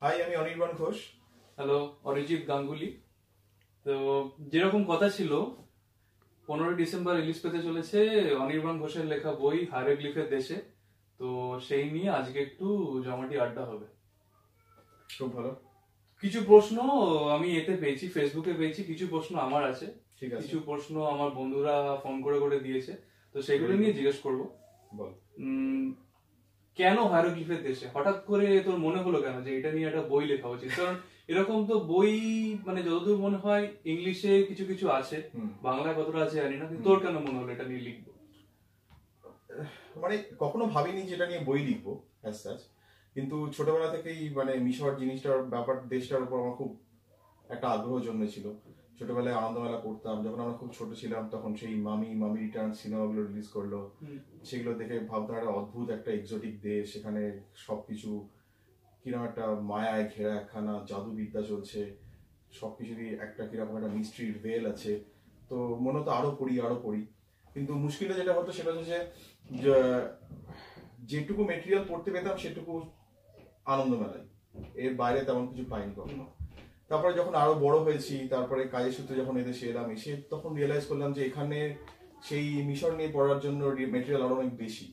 High আমি Anirban Ghosh. Hello Arijit Ganguly. তো যেরকম কথা ছিল পনেরোই ডিসেম্বর রিলিজ পেতে চলেছে অনির্বাণ ঘোষের লেখা বই হাইরোগ্লিফের দেশে। তো সেই নিয়ে আজকে একটু জমাটি আড্ডা হবে। খুব ভালো। কিছু প্রশ্ন আমি এতে পেয়েছি ফেসবুকে পেয়েছি কিছু প্রশ্ন আমার আছে। ঠিক আছে। কিছু প্রশ্ন আমার বন্ধুরা ফোন করে করে দিয়েছে। তো সেগুলো নিয়ে জিজ্ঞেস করব। বল। কেন হাইরোগ্লিফের দেশে? হঠাৎ করে তোর মনে হলো কেন যে এটা নিয়ে একটা বই লেখা উচিত? কারণ এরকম তো বই মানে যতদূর মনে হয় ইংলিশে কিছু কিছু আছে বাংলায় কতটা আছে জানি না তোর কেন মনে হলো এটা নিয়ে লিখব? মানে কখনো ভাবিনি যেটা নিয়ে বই লিখব অ্যাজ সাচ কিন্তু ছোটবেলা থেকেই মানে মিশর জিনিসটার ব্যাপার দেশটার উপর আমার খুব একটা আগ্রহ জন্মেছিল। ছোটবেলায় আনন্দমেলা করতাম যখন আমরা খুব ছোট ছিলাম তখন সেই মামি মামি রিটার্ন সিনেমাগুলো রিলিজ করল। সেগুলো দেখে ভাবতাম একটা অদ্ভুত একটা এক্সোটিক দেশ সেখানে সবকিছু কীরকম একটা মায়ায় ঘেরা একখানা জাদুবিদ্যা চলছে সবকিছুরই একটা কীরকম একটা মিস্ট্রির ভেল আছে। তো মনে হতো আরও পড়ি আরও পড়ি। কিন্তু মুশকিলটা যেটা হতো সেটা হচ্ছে যে যে- যেটুকু মেটেরিয়াল পড়তে পেতাম সেটুকু আনন্দ মেলায় এর বাইরে তেমন কিছু পাইনি কখনো। তারপরে যখন আরও বড় হয়েছি তারপরে কাজের সূত্রে যখন এদেশে এলাম এসে তখন রিয়েলাইজ করলাম যে এখানে সেই মিশন নিয়ে পড়ার জন্য মেটেরিয়াল আরও অনেক বেশি।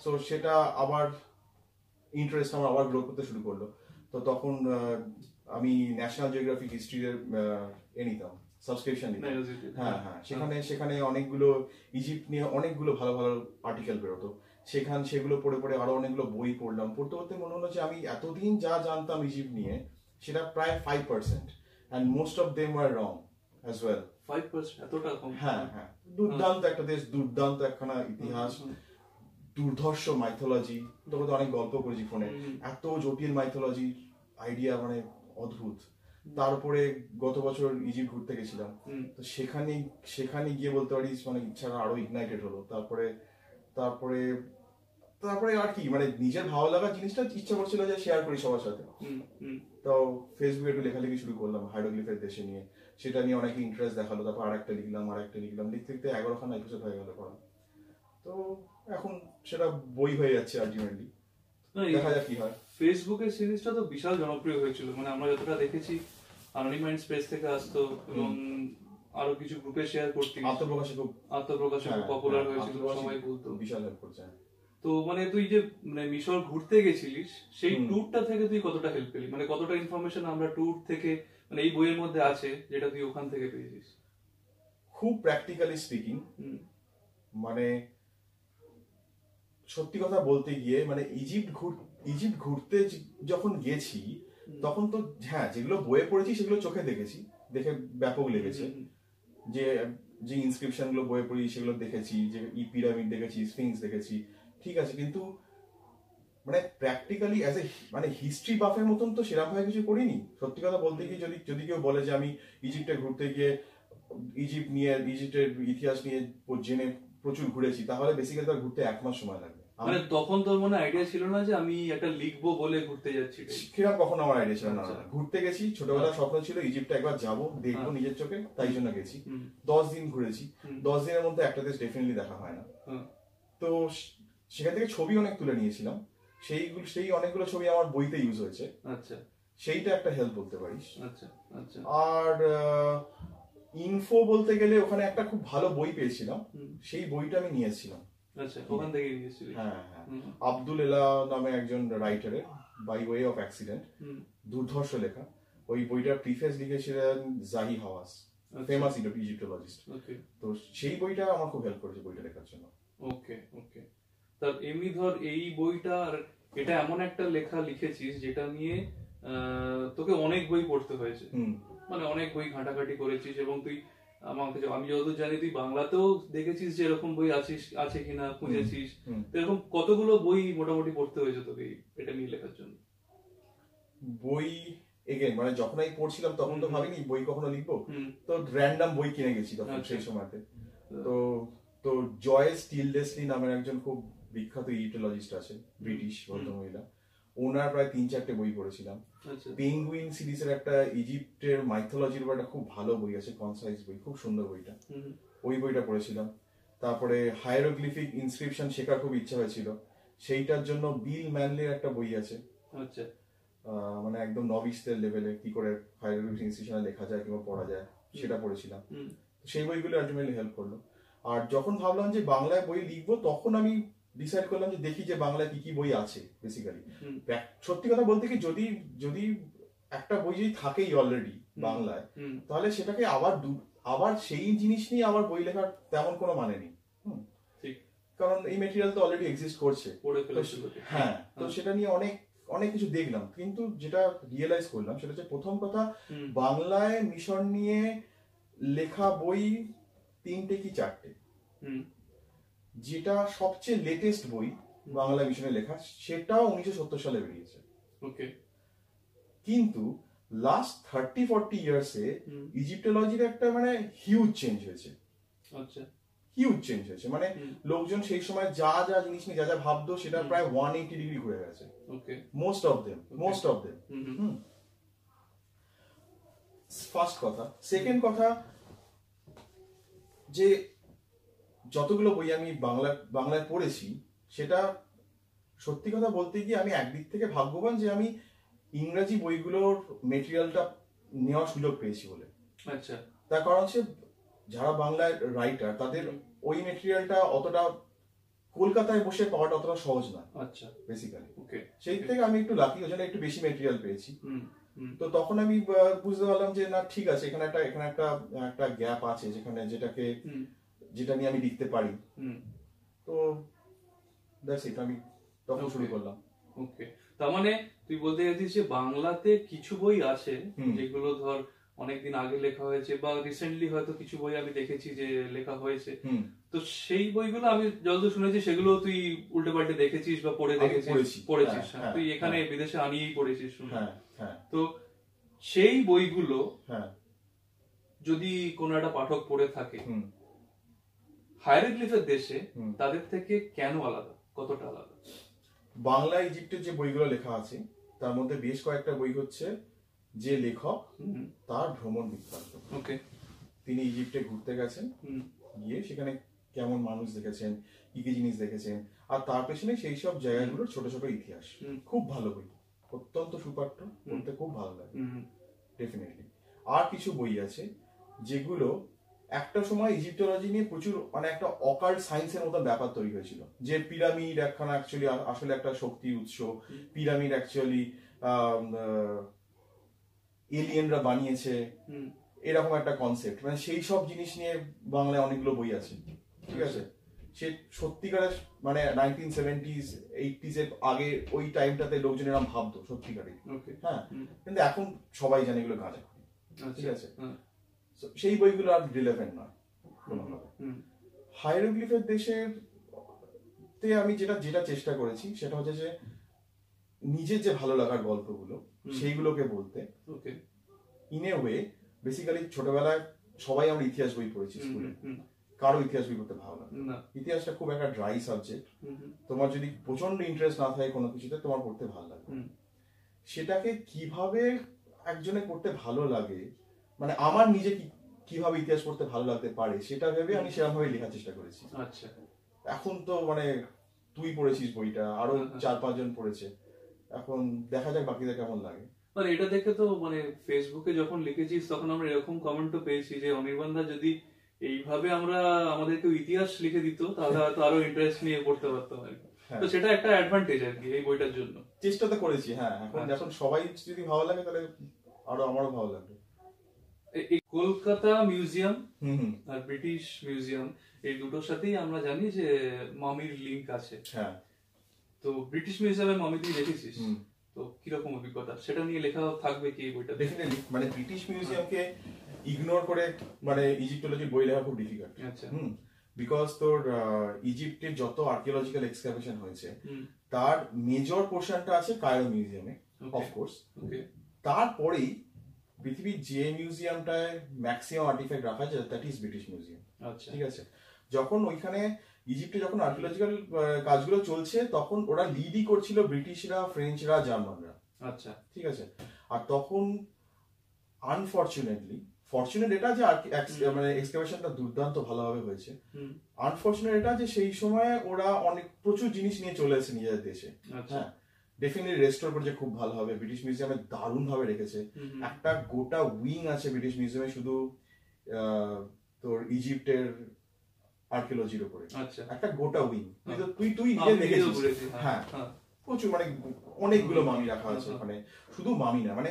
সো সেটা আবার ইন্টারেস্ট আমার আবার গ্রো করতে শুরু করল। তো তখন আমি ন্যাশনাল জিওগ্রাফিক হিস্ট্রির এ নিতাম সাবস্ক্রিপশন নিতাম। হ্যাঁ হ্যাঁ সেখানে সেখানে অনেকগুলো ইজিপ্ট নিয়ে অনেকগুলো ভালো ভালো আর্টিকেল বেরোতো। সেখান সেগুলো পড়ে পড়ে আরও অনেকগুলো বই পড়লাম। পড়তে পড়তে মনে হলো যে আমি এতদিন যা জানতাম ইজিপ্ট নিয়ে সেটা প্রায় five percent and most of them are wrong as well five percent এতটা কম? হ্যাঁ হ্যাঁ। দুর্দান্ত একটা দেশ দুর্দান্ত একখানা ইতিহাস দুর্ধর্ষ মাইথোলজি তোকে তো অনেক গল্প করেছি ফোনে। এত জটিল মাইথোলজি আইডিয়া মানে অদ্ভুত। তারপরে গত বছর ইজিপ্ট ঘুরতে গেছিলাম। তো সেখানে সেখানে গিয়ে বলতে পারিস মানে ইচ্ছাটা আরও ইগনাইটেড হলো। তারপরে তারপরে তারপরে আর কি মানে নিজের ভালো লাগার জিনিসটা ইচ্ছা করছিল যে শেয়ার করি সবার সাথে। তো ফেসবুকে একটু লেখালেখি শুরু করলাম হাইড্রোগ্লিফের দেশে নিয়ে। সেটা নিয়ে অনেকে ইন্টারেস্ট দেখাল তারপর আরেকটা লিখলাম আরেকটা লিখলাম। লিখতে লিখতে এগারোখানা এপিসোড হয়ে গেল পড়া তো এখন সেটা বই হয়ে যাচ্ছে আলটিমেটলি দেখা যাক কি হয়। ফেসবুকের সিরিজটা তো বিশাল জনপ্রিয় হয়েছিল। মানে আমরা যতটা দেখেছি আনলিমাইন্ড স্পেস থেকে আসতো এবং আরও কিছু গ্রুপে শেয়ার করতে আত্মপ্রকাশে খুব আত্মপ্রকাশে হ্যাঁ, পপুলার হ্যাঁ, হয়েছিল সবাই বলতো। বিশাল হেল্প করছে তো মানে তুই যে মানে মিশর ঘুরতে গেছিলিস সেই। ট্যুরটা থেকে তুই কতটা হেল্প পেলি? মানে কতটা ইনফরমেশন আমরা ট্যুর থেকে মানে এই বইয়ের মধ্যে আছে যেটা তুই ওখান থেকে পেয়েছিস? খুব প্র্যাকটিক্যালি স্পিকিং মানে সত্যি কথা বলতে গিয়ে মানে ইজিপ্ট ঘুর ইজিপ্ট ঘুরতে যখন গেছি তখন তো হ্যাঁ যেগুলো বইয়ে পড়েছি সেগুলো চোখে দেখেছি দেখে ব্যাপক লেগেছে। যে যে ইনস্ক্রিপশনগুলো বইয়ে পড়ি সেগুলো দেখেছি যে ই পিরামিড দেখেছি স্ফিংস দেখেছি ঠিক আছে কিন্তু মানে প্র্যাকটিক্যালি অ্যাজ এ মানে হিস্ট্রি বাফের মতন তো সেরকম ভাবে কিছু করিনি। সত্যি কথা বলতে গিয়ে যদি যদি কেউ বলে যে আমি ইজিপ্টে ঘুরতে গিয়ে ইজিপ্ট নিয়ে ইজিপ্টের ইতিহাস নিয়ে জেনে প্রচুর ঘুরেছি তাহলে বেসিক্যালি তার ঘুরতে এক মাস সময় লাগবে। মানে তখন তোর মনে আইডিয়া ছিল না যে আমি একটা লিখব বলে ঘুরতে যাচ্ছি সেরকম কখনো আমার আইডিয়া ছিল না। আচ্ছা। ঘুরতে গেছি ছোটবেলার স্বপ্ন ছিল ইজিপ্টে একবার যাব দেখব হ্যাঁ। নিজের চোখে তাই জন্য গেছি। দশ দিন ঘুরেছি। দশ দিনের মধ্যে একটা দেশ ডেফিনেটলি দেখা হয় না। তো সেখান থেকে ছবি অনেক তুলে নিয়েছিলাম। সেইগুলো সেই অনেকগুলো ছবি আমার বইতে ইউজ হয়েছে। আচ্ছা। সেইটা একটা হেল্প বলতে পারিস। আচ্ছা আচ্ছা। আর ইনফো বলতে গেলে ওখানে একটা খুব ভালো বই পেয়েছিলাম। সেই বইটা আমি নিয়েছিলাম। আচ্ছা ওখান থেকে নিয়েছিলি হ্যাঁ হ্যাঁ। আব্দুল এলা নামে একজন রাইটারের বাই ওয়ে অফ অ্যাক্সিডেন্ট দুর্ধর্ষ লেখা। ওই বইটার প্রিফেস লিখেছিলেন জাহি হাওয়াস আচ্ছা, ফেমাস ইজিপ্টোলজিস্ট ওকে তো সেই বইটা আমার খুব হেল্প করেছে বইটা লেখার জন্য। ওকে ওকে তা এমনি ধর এই বইটা আর এটা এমন একটা লেখা লিখেছিস যেটা নিয়ে আহ, তোকে অনেক বই পড়তে হয়েছে। মানে অনেক বই ঘাটাঘাটি করেছিস এবং তুই আমাকে আমি যতদূর জানি তুই বাংলাতেও দেখেছিস যে এরকম বই আছিস আছে কিনা খুঁজেছিস। এরকম কতগুলো বই মোটামুটি পড়তে হয়েছে তোকে এটা নিয়ে লেখার জন্য? বই এগেন মানে যখন আমি পড়ছিলাম তখন তো ভাবিনি বই কখনো লিখব। তো র্যান্ডাম বই কিনে গেছি তখন আচ্ছা। সেই সময়তে। তো তো জয়েস স্টিললেসলি নামের একজন খুব বিখ্যাত ইজিপ্টোলজিস্ট আছে ব্রিটিশ ভদ্রমহিলা। ওনার প্রায় তিন চারটে বই পড়েছিলাম। আচ্ছা। পেঙ্গুইন সিরিজের একটা ইজিপ্টের মাইথোলজির উপর একটা খুব ভালো বই আছে কনসাইজ বই খুব সুন্দর বইটা। ওই বইটা পড়েছিলাম। তারপরে হায়ারোগ্লিফিক ইনস্ক্রিপশন শেখার খুব ইচ্ছা হয়েছিল। সেইটার জন্য বিল ম্যানলির একটা বই আছে। আচ্ছা। মানে একদম নবিসদের লেভেলে কি করে হায়ারোগ্লিফিক ইনস্টিটিউশনে লেখা যায় কিংবা পড়া যায় সেটা পড়েছিলাম। সেই বইগুলো আলটিমেটলি হেল্প করল। আর যখন ভাবলাম যে বাংলায় বই লিখব তখন আমি ডিসাইড করলাম যে দেখি যে বাংলায় কি কি বই আছে বেসিক্যালি। সত্যি কথা বলতে কি যদি যদি একটা বই যদি থাকেই অলরেডি বাংলায় তাহলে সেটাকে আবার আবার সেই জিনিস নিয়ে আবার বই লেখার তেমন কোনো মানে নেই। হুম। ঠিক। কারণ এই মেটেরিয়াল তো অলরেডি এক্সিস্ট করছে। হ্যাঁ তো সেটা নিয়ে অনেক অনেক কিছু দেখলাম। কিন্তু যেটা রিয়েলাইজ করলাম সেটা হচ্ছে প্রথম কথা বাংলায় মিশন নিয়ে লেখা বই তিনটে কি চারটে? হুম। যেটা সবচেয়ে লেটেস্ট বই বাংলা মিশনে লেখা সেটাও উনিশশো সত্তর সালে বেরিয়েছে। ওকে। কিন্তু লাস্ট থার্টি ফর্টি ইয়ার্সে ইজিপ্টোলজির একটা মানে হিউজ চেঞ্জ হয়েছে। আচ্ছা। হিউজ চেঞ্জ হয়েছে। মানে লোকজন সেই সময় যা যা জিনিস নিয়ে যা যা ভাবতো সেটা প্রায় ওয়ান এইটি ডিগ্রি ঘুরে গেছে। Okay. Most of them most of them first কথা। সেকেন্ড কথা যে যতগুলো বই আমি বাংলা বাংলায় পড়েছি সেটা সত্যি কথা বলতে গিয়ে আমি একদিক থেকে ভাগ্যবান যে আমি ইংরাজি বইগুলোর মেটেরিয়ালটা নেওয়ার সুযোগ পেয়েছি বলে। আচ্ছা। তার কারণ হচ্ছে যারা বাংলায় রাইটার তাদের ওই মেটেরিয়ালটা অতটা কলকাতায় বসে পাওয়াটা অতটা সহজ না আচ্ছা। বেসিক্যালি সেই থেকে আমি একটু লাকি ওই জন্য একটু বেশি মেটেরিয়াল পেয়েছি। তো তখন আমি বুঝতে পারলাম যে না ঠিক আছে এখানে একটা এখানে একটা একটা গ্যাপ আছে যেখানে যেটাকে যেটা নিয়ে আমি লিখতে পারি। হুম। তো দ্যাটস ইট আমি তখন শুরু করলাম। ওকে তার মানে তুই বলতে চাইছিস যে বাংলাতে কিছু বই আছে যেগুলো ধর অনেকদিন আগে লেখা হয়েছে বা রিসেন্টলি হয়তো কিছু বই আমি দেখেছি যে লেখা হয়েছে। তো সেই বইগুলো আমি যতদূর শুনেছি সেগুলো তুই উল্টে পাল্টে দেখেছিস বা পড়ে দেখেছিস। পড়েছিস হ্যাঁ, হ্যাঁ। তুই হ্যাঁ, এখানে বিদেশে আনিয়েই পড়েছিস হ্যাঁ হ্যাঁ। তো সেই বইগুলো হ্যাঁ। যদি কোনো একটা পাঠক পড়ে থাকে হুম। হায়ারগ্লিফের দেশে। তাদের থেকে কেন আলাদা? কতটা আলাদা? বাংলা ইজিপ্টের যে বইগুলো লেখা আছে তার মধ্যে বেশ কয়েকটা বই হচ্ছে যে লেখক তার ভ্রমণ বৃত্তান্ত। ওকে। তিনি ইজিপ্টে ঘুরতে গেছেন গিয়ে সেখানে কেমন মানুষ দেখেছেন কি কি জিনিস দেখেছেন আর তার পেছনে সেই সব জায়গাগুলোর ছোট ছোট ইতিহাস। খুব ভালো বই। অত্যন্ত সুপাঠ্য পড়তে খুব ভালো লাগে। ডেফিনেটলি আর কিছু বই আছে যেগুলো একটা সময় ইজিপ্টোলজি নিয়ে প্রচুর মানে একটা অকাল সায়েন্সের মতো ব্যাপার তৈরি হয়েছিল। যে পিরামিড একখানা অ্যাকচুয়ালি আসলে একটা শক্তির উৎস। পিরামিড অ্যাকচুয়ালি এলিয়েনরা বানিয়েছে। এরকম একটা কনসেপ্ট মানে সেই সব জিনিস নিয়ে বাংলায় অনেকগুলো বই আছে। ঠিক আছে? সে সত্যিকারের মানে নাইনটিন সেভেন্টিজ এইটিজ এর আগে ওই টাইমটাতে লোকজন এরকম ভাবতো সত্যিকারে হ্যাঁ? কিন্তু এখন সবাই জানে এগুলো গাঁজা। ঠিক আচ্ছা আছে? হ্যাঁ। সেই বইগুলো আর রিলেভেন্ট নয় কোনোভাবে হুম। দেশের তে আমি যেটা যেটা চেষ্টা করেছি সেটা হচ্ছে যে নিজের যে ভালো লাগার গল্পগুলো সেইগুলোকে বলতে। Okay in a way basically ছোটবেলায় সবাই আমরা ইতিহাস বই পড়েছি স্কুলে। কারও ইতিহাস বই পড়তে ভালো লাগে না। ইতিহাসটা খুব একটা ড্রাই সাবজেক্ট তোমার যদি প্রচণ্ড ইন্টারেস্ট না থাকে কোনো কিছুতে তোমার পড়তে ভালো লাগে সেটাকে কীভাবে একজনে পড়তে ভালো লাগে মানে আমার নিজে কীভাবে ইতিহাস পড়তে ভালো লাগতে পারে সেটা ভেবে আমি সেরকম ভাবে লেখার চেষ্টা করেছি। আচ্ছা। এখন তো মানে তুই পড়েছিস বইটা আরও হ্যাঁ। চার পাঁচজন পড়েছে। এখন দেখা যাক বাকিদের কেমন লাগে। মানে এটা দেখে তো মানে ফেসবুকে যখন লিখেছিস তখন আমরা এরকম কমেন্টও পেয়েছি যে অনির্বাণ দা যদি এইভাবে আমরা আমাদেরকে ইতিহাস লিখে দিত তাহলে হয়তো আরও ইন্টারেস্ট নিয়ে পড়তে পারতাম আর হ্যাঁ। তো সেটা একটা অ্যাডভান্টেজ আর কি এই বইটার জন্য। চেষ্টা তো করেছি হ্যাঁ। এখন আচ্ছা। এখন সবাই যদি ভালো লাগে তাহলে আরও আমারও ভালো লাগবে। এই কলকাতা মিউজিয়াম আর ব্রিটিশ মিউজিয়াম এই দুটোর সাথেই আমরা জানি যে মামির লিঙ্ক আছে। হ্যাঁ। তো ব্রিটিশ মিউজিয়ামে মামি তুই দেখেছিস? তো কীরকম অভিজ্ঞতা? সেটা নিয়ে লেখা থাকবে কি এই বইটাতে? ডেফিনেটলি মানে ব্রিটিশ মিউজিয়ামকে ইগনোর করে মানে ইজিপ্টোলজির বই লেখা খুব ডিফিকাল্ট আচ্ছা। হুম। বিকজ তোর ইজিপ্টের যত আর্কিওলজিক্যাল এক্সকাভেশন হয়েছে তার মেজর পোর্শনটা আছে কায়রো মিউজিয়ামে অফকোর্স তারপরেই পৃথিবীর যে মিউজিয়ামটায় ম্যাক্সিমাম আর্টিফ্যাক্ট রাখা যায় দ্যাট ইজ ব্রিটিশ মিউজিয়াম আচ্ছা। ঠিক আছে? যখন ওইখানে ইজিপ্টে যখন আর্কিওলজিক্যাল কাজগুলো চলছে তখন ওরা লিডই করছিল ব্রিটিশরা ফ্রেঞ্চরা জার্মানরা আচ্ছা। ঠিক আছে? আর তখন আনফর্চুনেটলি ফর্চুনেট এটা যে। মানে এক্সকাভেশনটা দুর্দান্ত ভালোভাবে হয়েছে। আনফর্চুনেট এটা যে সেই সময় ওরা অনেক প্রচুর জিনিস নিয়ে চলে এসেছে নিজেদের দেশে। আচ্ছা। হ্যাঁ? ডেফিনেটলি রেস্টোর করেছে খুব ভালো হবে। ব্রিটিশ মিউজিয়ামে দারুণ ভাবে রেখেছে। একটা গোটা উইং আছে ব্রিটিশ মিউজিয়ামে শুধু তোর ইজিপ্টের আর্কিওলজির উপরে। আচ্ছা। একটা গোটা উইং তুই তুই নিজে দেখেছিস। হ্যাঁ, হ্যাঁ। হ্যাঁ। প্রচুর মানে অনেকগুলো মামি রাখা আছে হুম, ওখানে। শুধু মামি না মানে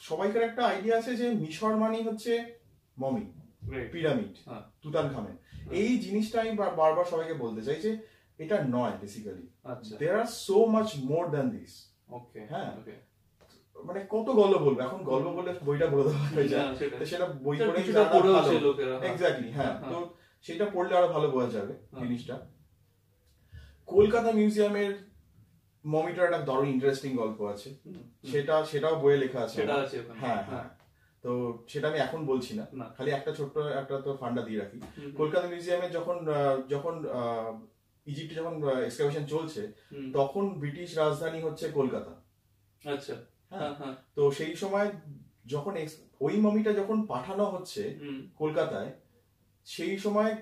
সবাইকার একটা আইডিয়া আছে যে মিশর মানি হচ্ছে মমি পিরামিড হ্যাঁ। তুতান খামেন এই জিনিসটা আমি বারবার সবাইকে বলতে চাই যে এটা নয় basically there are so much more than this okay হ্যাঁ। ওকে মানে কত গল্প বলব? এখন গল্প বলে বইটা বলে দেওয়া হয়ে যায়। সেটা বই পড়ে হ্যাঁ। এক্স্যাক্টলি হ্যাঁ। হ্যাঁ, তো সেটা পড়লে আরও ভালো বোঝা যাবে হ্যাঁ। জিনিসটা। কলকাতা মিউজিয়ামের মমিটার একটা দারুণ ইন্টারেস্টিং গল্প আছে। সেটা সেটাও বইয়ে লেখা আছে সেটা আছে ওখানে। হ্যাঁ হ্যাঁ। তো সেটা আমি এখন বলছি না। খালি একটা ছোট্ট একটা তো ফান্ডা দিয়ে রাখি। কলকাতা মিউজিয়ামে যখন যখন ইজিপ্টে যখন এক্সকাভেশন চলছে তখন ব্রিটিশ রাজধানী হচ্ছে কলকাতা। আচ্ছা। হ্যাঁ। হ্যাঁ হ্যাঁ। তো সেই সময় যখন ওই মমিটা যখন পাঠানো হচ্ছে কলকাতায় সেই সময়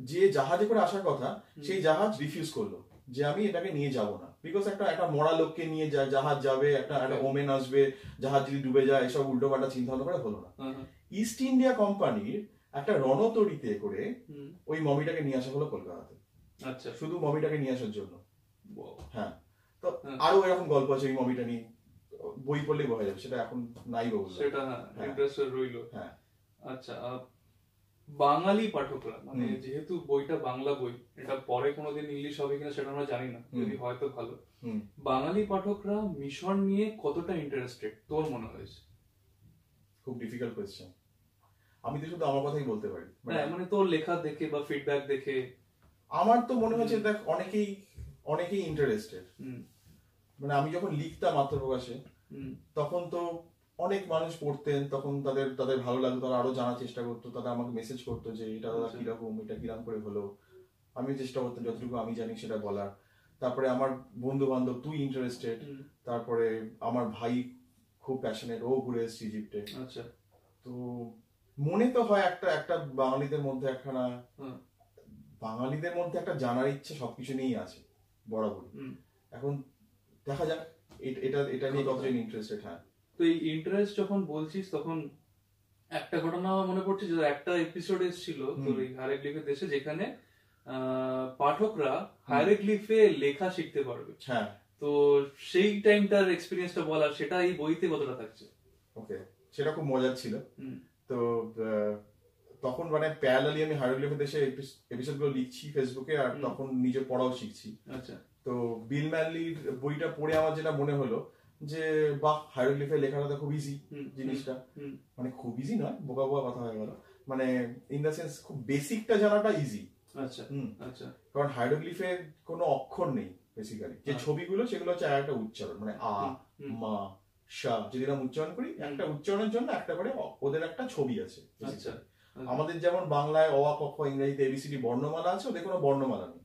যে জাহাজে করে আসার কথা সেই জাহাজ রিফিউজ করল যে আমি এটাকে নিয়ে যাব না। বিকজ একটা একটা মরা লোককে নিয়ে যা- জাহাজ যাবে একটা একটা ওমেন আসবে জাহাজ যদি ডুবে যায় এসব উল্টো পাল্টা চিন্তা ভাবনা করে হলো না। ইস্ট ইন্ডিয়া কোম্পানির একটা রণতরিতে করে ওই মমিটাকে নিয়ে আসা হলো কলকাতাতে। আচ্ছা। শুধু মমিটাকে নিয়ে আসার জন্য। হ্যাঁ। তো হ্যাঁ। আরও এরকম গল্প আছে ওই মমিটা নিয়ে। বই পড়লেই বোঝা যাবে সেটা এখন নাই বলব সেটা হ্যাঁ। রইল। হ্যাঁ। আচ্ছা বাঙালি পাঠকরা মানে যেহেতু বইটা বাংলা বই এটা পরে কোনোদিন ইংলিশ হবে কিনা সেটা আমরা জানি না। যদি হয়তো ভালো। বাঙালি পাঠকরা মিশন নিয়ে কতটা ইন্টারেস্টেড তোর মনে হয়েছে খুব ডিফিকাল্ট কোয়েশ্চেন আমি তো শুধু আমার কথাই বলতে পারি। মানে হ্যাঁ মানে তোর লেখা দেখে বা ফিডব্যাক দেখে আমার তো মনে হচ্ছে দেখ অনেকেই অনেকেই ইন্টারেস্টেড মানে আমি যখন লিখতাম আত্মপ্রকাশে তখন তো অনেক মানুষ পড়তেন তখন তাদের তাদের ভালো লাগতো তারা আরও জানার চেষ্টা করতো তারা আমাকে মেসেজ করতো যে এটা দাদা আচ্ছা। কীরকম? এটা কীরকম করে হলো? আমি চেষ্টা করতাম যতটুকু আমি জানি সেটা বলার। তারপরে আমার বন্ধু বান্ধব তুই ইন্টারেস্টেড তারপরে আমার ভাই খুব প্যাশনেট ও ঘুরে এসেছে ইজিপ্টে আচ্ছা। তো মনে তো হয় একটা একটা বাঙালিদের মধ্যে একখানা। বাঙালিদের মধ্যে একটা জানার ইচ্ছে সবকিছু নিয়েই আছে বরাবরই হুম। এখন দেখা যাক এটা এটা নিয়ে কতজন ইন্টারেস্টেড হ্যাঁ। তো এই ইন্টারেস্ট যখন বলছিস তখন একটা ঘটনা আমার মনে পড়ছে যে একটা এপিসোড এসেছিল তোর। এই হায়ারগ্লিফের দেশে যেখানে আহ, পাঠকরা হায়ারগ্লিফে লেখা শিখতে পারবে। হ্যাঁ। তো সেই টাইমটার এক্সপিরিয়েন্সটা বলা সেটা এই বইতে কতটা থাকছে? ওকে সেটা খুব মজার ছিল। তো তখন মানে প্যারালালি আমি হায়ারোগ্লিফের দেশে এপিসোডগুলো লিখছি ফেসবুকে আর। তখন নিজে পড়াও শিখছি। আচ্ছা। তো বিল ম্যানলির বইটা পড়ে আমার যেটা মনে হলো যে বাহ হায়ারোগ্লিফে লেখাটা তো খুব ইজি জিনিসটা। মানে খুব ইজি নয় বোকা বোকা কথা হয়ে গেল। মানে ইন দ্য সেন্স খুব বেসিকটা জানাটা ইজি আচ্ছা হুম। আচ্ছা। কারণ হাইড্রোগ্লিফে কোনো অক্ষর নেই বেসিক্যালি যে হ্যাঁ। ছবিগুলো সেগুলো হচ্ছে একটা উচ্চারণ। মানে আ মা শা যদি আমরা উচ্চারণ করি একটা উচ্চারণের জন্য একটা করে ওদের একটা ছবি আছে আচ্ছা। আচ্ছা। আমাদের যেমন বাংলায় অ ক খ ইংরেজিতে এবিসিডি বর্ণমালা আছে ওদের কোনো বর্ণমালা নেই।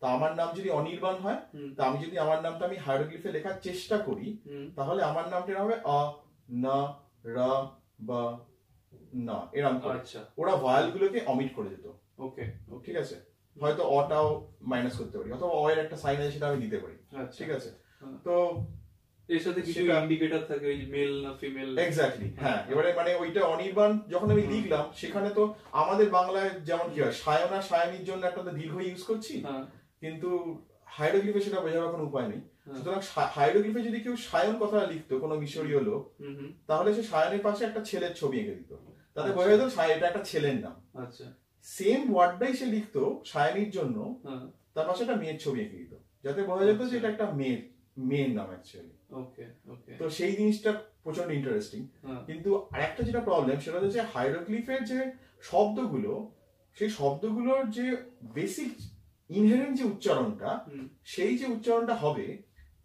তা আমার নাম যদি অনির্বাণ হয় তা আমি যদি আমার নামটা আমি হাইড্রোগ্লিফে লেখার চেষ্টা করি তাহলে আমার নামটা হবে অ না রা বা না এরকম আচ্ছা। ওরা ভয়েল গুলোকে অমিট করে দিত। ওকে ঠিক আছে? হয়তো অটাও মাইনাস করতে পারি অথবা অয়ের একটা সাইন আছে সেটা আমি দিতে পারি। আচ্ছা। ঠিক আছে? হ্যাঁ। তো এর সাথে কিছু ইন্ডিকেটর থাকে ওই মেল না ফিমেল এক্স্যাক্টলি হ্যাঁ। এবারে মানে ওইটা অনির্বাণ যখন আমি লিখলাম সেখানে তো আমাদের বাংলায় যেমন কি হয় সায়না সায়নির জন্য একটা দীর্ঘ ইউজ করছি হ্যাঁ। কিন্তু হাইড্রোগ্লিফে সেটা বোঝার কোনো উপায় নেই। হ্যাঁ। সুতরাং হাইড্রোগ্লিফে যদি কেউ সায়ন কথাটা লিখতো কোনো মিশরীয় লোক তাহলে সে সায়নের পাশে একটা ছেলের ছবি এঁকে দিত। তাতে আচ্ছা। বোঝা যেত এটা একটা ছেলের নাম। আচ্ছা। সেম ওয়ার্ডটাই সে লিখতো সায়নির জন্য হ্যাঁ। তার পাশে একটা মেয়ের ছবি এঁকে দিত। যাতে বোঝা যেত যে আচ্ছা। এটা একটা মেয়ের। মেয়ের নাম অ্যাকচুয়ালি ওকে ওকে তো সেই জিনিসটা প্রচণ্ড ইন্টারেস্টিং হ্যাঁ। কিন্তু আরেকটা যেটা প্রবলেম সেটা হচ্ছে হাইড্রোগ্লিফের যে শব্দগুলো সেই শব্দগুলোর যে বেসিক ইনহেরেন্ট যে উচ্চারণটা সেই যে উচ্চারণটা হবে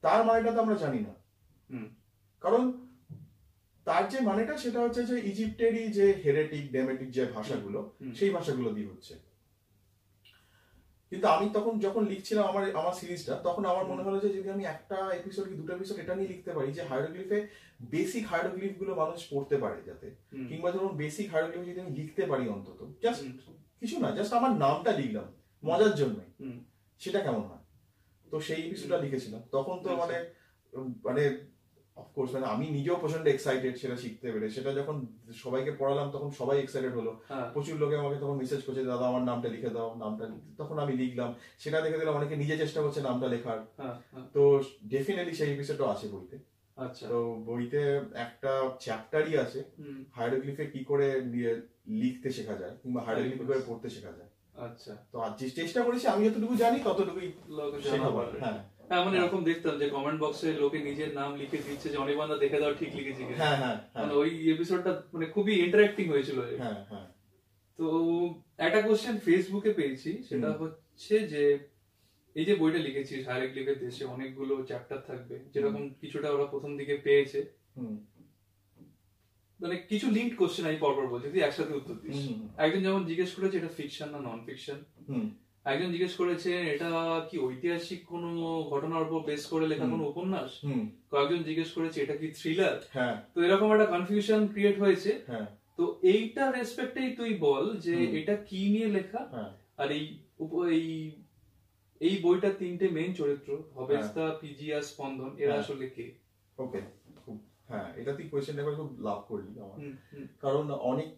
তার মানেটা তো আমরা জানি না। কারণ তার যে মানেটা সেটা হচ্ছে যে ইজিপ্টেরই যে হেরেটিক ডেমেটিক যে ভাষাগুলো সেই ভাষাগুলো দিয়ে হচ্ছে। কিন্তু আমি তখন যখন লিখছিলাম আমার আমার সিরিজটা তখন আমার মনে হলো যে যদি আমি একটা এপিসোড কি দুটো এপিসোড এটা নিয়ে লিখতে পারি যে হাইড্রোগ্লিফে বেসিক হাইড্রোগ্লিফগুলো মানুষ পড়তে পারে যাতে। কিংবা ধরুন বেসিক হাইড্রোগ্লিফ যদি আমি লিখতে পারি অন্তত জাস্ট কিছু না জাস্ট আমার নামটা লিখলাম মজার জন্যই হুম। সেটা কেমন হয়? তো সেই এপিসোডটা লিখেছিলাম। তখন তো আচ্ছা। মানে মানে অফকোর্স মানে আমি নিজেও প্রচণ্ড এক্সাইটেড সেটা শিখতে পেরে। সেটা যখন সবাইকে পড়ালাম তখন সবাই এক্সাইটেড হলো। হ্যাঁ। প্রচুর লোকে আমাকে তখন মেসেজ করছে দাদা আমার নামটা লিখে দাও নামটা তখন আমি লিখলাম। সেটা দেখে দিলাম অনেকে নিজে চেষ্টা করছে নামটা লেখার। হ্যাঁ হ্যাঁ। তো ডেফিনেটলি সেই এপিসোডও আছে বইতে। আচ্ছা। তো বইতে একটা চ্যাপ্টারই আছে হায়ারোগ্লিফে কি করে লিখতে শেখা যায় কিংবা হায়ারোগ্লিফ করে পড়তে শেখা যায়। আচ্ছা। তো আজ চেষ্টা করেছি আমি যতটুকু জানি ততটুকুই লোকে জানা শেখাবো। পারবে। হ্যাঁ। হ্যাঁ মানে এরকম দেখতাম যে কমেন্ট বক্সে লোকে নিজের নাম লিখে দিচ্ছে যে অনেক বান্ধব দেখে দাও ঠিক লিখেছি হ্যাঁ হ্যাঁ হ্যাঁ। মানে ওই এপিসোডটা মানে খুবই ইন্টারেক্টিং হয়েছিল। হ্যাঁ হ্যাঁ। তো একটা কোশ্চেন ফেসবুকে পেয়েছি সেটা হচ্ছে যে এই যে বইটা লিখেছিস হায়ারগ্লিফের দেশে অনেকগুলো চ্যাপ্টার থাকবে যেরকম কিছুটা ওরা প্রথম দিকে পেয়েছে। মানে কিছু লিঙ্ক কোশ্চেন আমি পরপর বলছি তুই একসাথে উত্তর দিস। একজন যেমন জিজ্ঞেস করেছে এটা ফিকশন না নন ফিকশন হুম। একজন জিজ্ঞেস করেছে এটা কি ঐতিহাসিক কোনো ঘটনার উপর বেস করে লেখা। কোনো উপন্যাস? কয়েকজন জিজ্ঞেস করেছে এটা কি থ্রিলার হ্যাঁ। তো এরকম একটা কনফিউশন ক্রিয়েট হয়েছে। হ্যাঁ। তো এইটা রেসপেক্টেই তুই বল যে এটা কি নিয়ে লেখা? হ্যাঁ। আর এই এই এই বইটার তিনটে মেন চরিত্র ভবেস্তা পিজি আর স্পন্দন এরা। আসলে কে? ওকে খুব হ্যাঁ এটা তুই কোয়েশ্চেনটা খুব লাভ করলি আমার। কারণ অনেক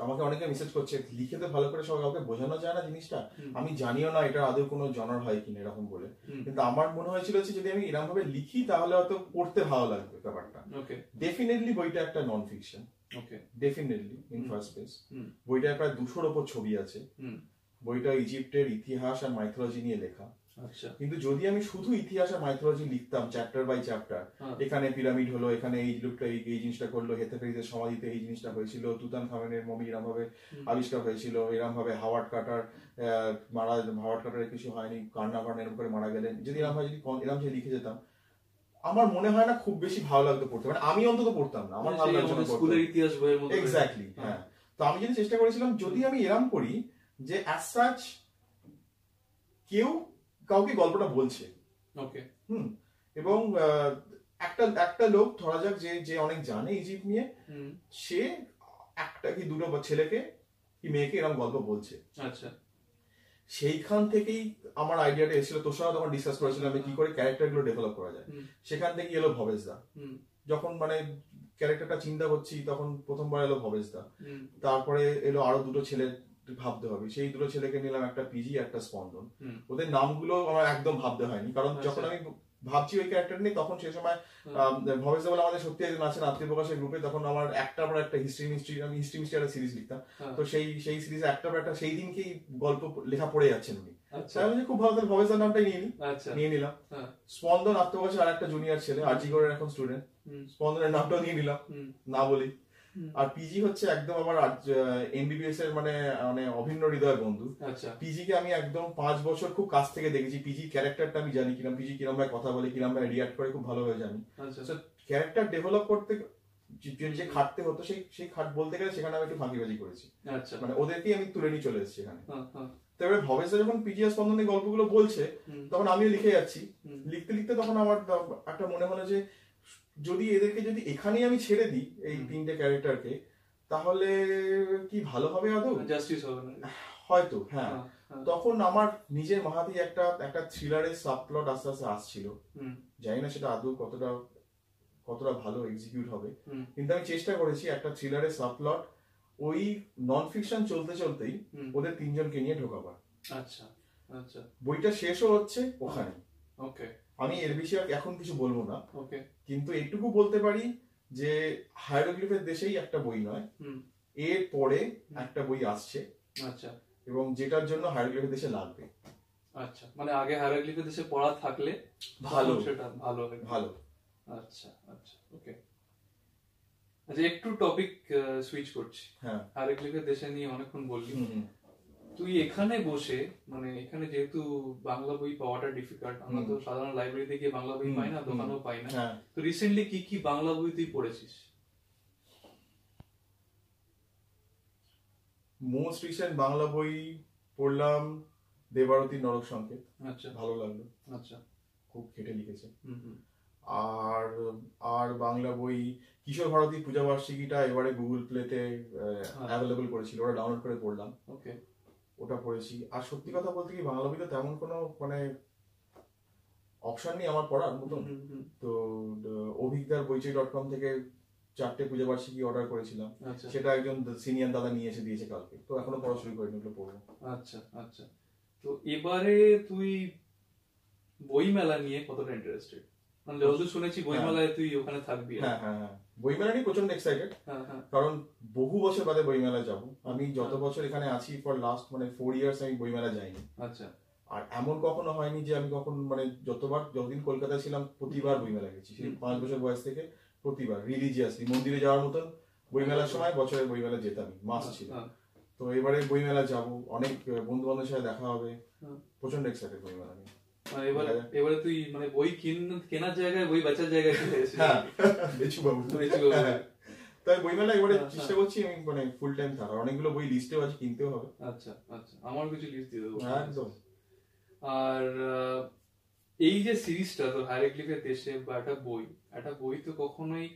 আমাকে অনেকে মেসেজ করছে লিখে তো ভালো করে সবাই কাউকে বোঝানো যায় না জিনিসটা। আমি জানিও না এটা আদৌ কোনো জনার হয় কিনা এরকম বলে। কিন্তু আমার মনে হয়েছিল যে যদি আমি এরকম ভাবে লিখি তাহলে হয়তো পড়তে ভালো লাগবে ব্যাপারটা। ডেফিনেটলি বইটা একটা non fiction okay definitely in. First place hmm. বইটায় প্রায় দুশোর ওপর ছবি আছে। বইটা ইজিপ্টের ইতিহাস আর মাইথোলজি নিয়ে লেখা। কিন্তু যদি আমি শুধু ইতিহাস আর মাইথোলজি লিখতাম চ্যাপ্টার বাই চ্যাপ্টার। এখানে পিরামিড হলো এখানে এই লোকটা এই জিনিসটা করল হেতেফেরিসের সমাধিতে এই জিনিসটা হয়েছিল তুতান খামেনের মমি এরম ভাবে। আবিষ্কার হয়েছিল এরম ভাবে হাওয়ার্ড কাটার মারা হাওয়ার্ড কাটার কিছু হয়নি কান্না কান্না এরকম করে মারা গেলেন যদি এরম যদি এরম যে লিখে যেতাম আমার মনে হয় না খুব বেশি ভালো লাগতো পড়তে মানে আমি অন্তত পড়তাম না আমার ভালো লাগতো। স্কুলের ইতিহাস বইয়ের মতো এক্স্যাক্টলি হ্যাঁ তো আমি যদি চেষ্টা করেছিলাম যদি আমি এরম করি যে অ্যাজ সাচ কেউ কাউকে গল্পটা বলছে। ওকে হুম এবং একটা একটা লোক ধরা যাক যে যে অনেক জানে ইজিপ্ট নিয়ে সে একটা কি দুটো ছেলেকে কি মেয়েকে এরকম গল্প বলছে। আচ্ছা। সেইখান থেকেই আমার আইডিয়াটা এসেছিল তোর সঙ্গে তখন ডিসকাস করেছিলাম যে কি করে ক্যারেক্টারগুলো ডেভেলপ করা যায়। সেখান থেকে এলো ভবেশ দা যখন মানে ক্যারেক্টারটা চিন্তা করছি তখন প্রথমবার এলো ভবেশ দা তারপরে এলো আরও দুটো ছেলে ভাবতে হবে। সেই দুটো ছেলেকে নিলাম একটা পিজি একটা স্পন্দন। ওদের নামগুলো আমার একদম ভাবতে হয়নি। কারণ আচ্ছা। যখন আমি ভাবছি ওই ক্যারেক্টার নিয়ে তখন সেই সময় ভবেশ দেওয়াল আমাদের সত্যি একজন আছেন আত্মীয় গ্রুপে তখন আমার একটার পর একটা হিস্ট্রি মিস্ট্রি আমি হিস্ট্রি মিস্ট্রি একটা সিরিজ লিখতাম। হ্যাঁ। তো সেই সেই সিরিজে একটার পর একটা সেই দিনকেই গল্প লেখা পড়ে যাচ্ছেন উনি। আচ্ছা। আমি খুব ভালো তাহলে ভবেশের নামটাই নিয়ে নিই আচ্ছা। নিয়ে নিলাম। হ্যাঁ। স্পন্দন আত্মপ্রকাশে আর একটা জুনিয়র ছেলে আরজিগড়ের এখন স্টুডেন্ট স্পন্দনের নামটাও নিয়ে নিলাম। না বলি। আর পিজি হচ্ছে একদম আমার এমবিবিএস এর মানে মানে অভিন্ন হৃদয় বন্ধু। আচ্ছা। পিজি কে আমি একদম পাঁচ বছর খুব কাছ থেকে দেখেছি। পিজি ক্যারেক্টারটা আমি জানি কিরম পিজি কিরম ভাবে কথা বলে কিরম ভাবে রিয়াক্ট করে খুব ভালোভাবে জানি। আচ্ছা। ক্যারেক্টার ডেভেলপ করতে যে- খাটতে হতো সেই সেই খাট বলতে গেলে সেখানে আমি একটু ফাঁকিবাজি করেছি। আচ্ছা। মানে ওদেরকেই আমি তুলে নিয়ে চলে এসেছি এখানে। হ্যাঁ হ্যাঁ। এবার ভবেশ যখন পিজি আর স্পন্দনের গল্পগুলো বলছে তখন আমিও লিখে যাচ্ছি। লিখতে লিখতে তখন আমার একটা মনে হলো যে যদি এদেরকে যদি এখানেই আমি ছেড়ে দিই এই। তিনটে ক্যারেক্টারকে তাহলে কি ভালো হবে আদৌ? জাস্টিস হবে না। হয়তো হ্যাঁ। হ্যাঁ, হ্যাঁ। তখন আমার নিজের মাথাতেই একটা একটা থ্রিলারের সাবপ্লট আস্তে আস্তে আসছিল। জানি না সেটা আদৌ কতটা কতটা ভালো এক্সিকিউট হবে। কিন্তু আমি চেষ্টা করেছি একটা থ্রিলারের সাবপ্লট ওই নন ফিকশন চলতে চলতেই ওদের তিনজনকে নিয়ে ঢোকাবার। আচ্ছা আচ্ছা। বইটা শেষও হচ্ছে ওখানে। ওকে আমি এর বিষয়ে এখন কিছু বলব না। ওকে। কিন্তু এটুকু বলতে পারি যে হায়ারোগ্লিফের দেশেই একটা বই নয়। এর পরে একটা বই আসছে। আচ্ছা। এবং যেটার জন্য হায়ারোগ্লিফের দেশে লাগবে। আচ্ছা। মানে আগে হায়ারাগ্লিফের দেশে পড়া থাকলে ভালো। সেটা ভালো হবে। ভালো। আচ্ছা আচ্ছা ওকে। আচ্ছা একটু টপিক সুইচ করছি। হ্যাঁ। হায়ারাগ্লিফের দেশে নিয়ে অনেকক্ষণ বললি। তুই এখানে বসে মানে এখানে যেহেতু বাংলা বই পাওয়াটা ডিফিকাল্ট আমরা তো সাধারণ লাইব্রেরিতে গিয়ে বাংলা বই পাই না। দোকানেও পাই না। হ্যাঁ। তো রিসেন্টলি কি কি বাংলা বই তুই পড়েছিস? মোস্ট রিসেন্ট বাংলা বই পড়লাম দেবারতী নরক সংকেত। আচ্ছা। ভালো লাগল। আচ্ছা। খুব খেটে লিখেছে। আর আর বাংলা বই কিশোর ভারতী পূজা বার্ষিকীটা এবারে গুগল প্লেতে অ্যাভেলেবল করেছিল। ওটা ডাউনলোড করে পড়লাম। ওকে ওটা পড়েছি। আর সত্যি কথা বলতে কি বাংলা বইতে তেমন কোনো মানে অপশন নেই আমার পড়ার মতন। তো আহ, অভিজ্ঞার বইচই ডট কম থেকে চারটে পূজা বার্ষিকী অর্ডার করেছিলাম। আচ্ছা। সেটা একজন সিনিয়র দাদা নিয়ে এসে দিয়েছে কালকে। তো এখনও পড়া শুরু করিনি ওগুলো পড়ব। আচ্ছা আচ্ছা। তো এবারে তুই বই মেলা নিয়ে কতটা ইন্টারেস্টেড যতদূর শুনেছি বই হ্যাঁ। তুই ওখানে থাকবি। হ্যাঁ হ্যাঁ বইমেলা নিয়ে প্রচণ্ড এক্সাইটেড কারণ বহু বছর বাদে যাব। আমি যত বছর এখানে আছি ফর লাস্ট মানে ফোর ইয়ার্স আমি বইমেলা যাইনি। আচ্ছা। আর এমন কখনো হয়নি যে আমি কখন মানে যতবার যতদিন কলকাতায় ছিলাম প্রতিবার বইমেলা গেছি। সেই পাঁচ বছর বয়স থেকে প্রতিবার রিলিজিয়াসলি মন্দিরে যাওয়ার মতন বইমেলার সময় বছরের বইমেলা যেতামই মাস ছিল। হ্যাঁ, তো এবারে বইমেলা যাব। অনেক বন্ধু বান্ধবের সাথে দেখা হবে। প্রচণ্ড এক্সাইটেড বইমেলা নিয়ে। মানে এবারে এবারে তুই মানে বই কিন কেনার জায়গায় বই বেচার জায়গায় চলে এসেছিস। হ্যাঁ। বেচু বাবু বেচু বাবু। হ্যাঁ। তাই বইমেলা এবারে হ্যাঁ, চেষ্টা করছি আমি মানে ফুল টাইম থাকার অনেকগুলো বই লিস্টেও আছে কিনতেও হবে। আচ্ছা আচ্ছা। আমার কিছু লিস্ট দিয়ে দেবো। একদম। আর এই যে সিরিজটা তো হাইরেগ্লিফের দেশে বা একটা বই একটা বই তো কখনোই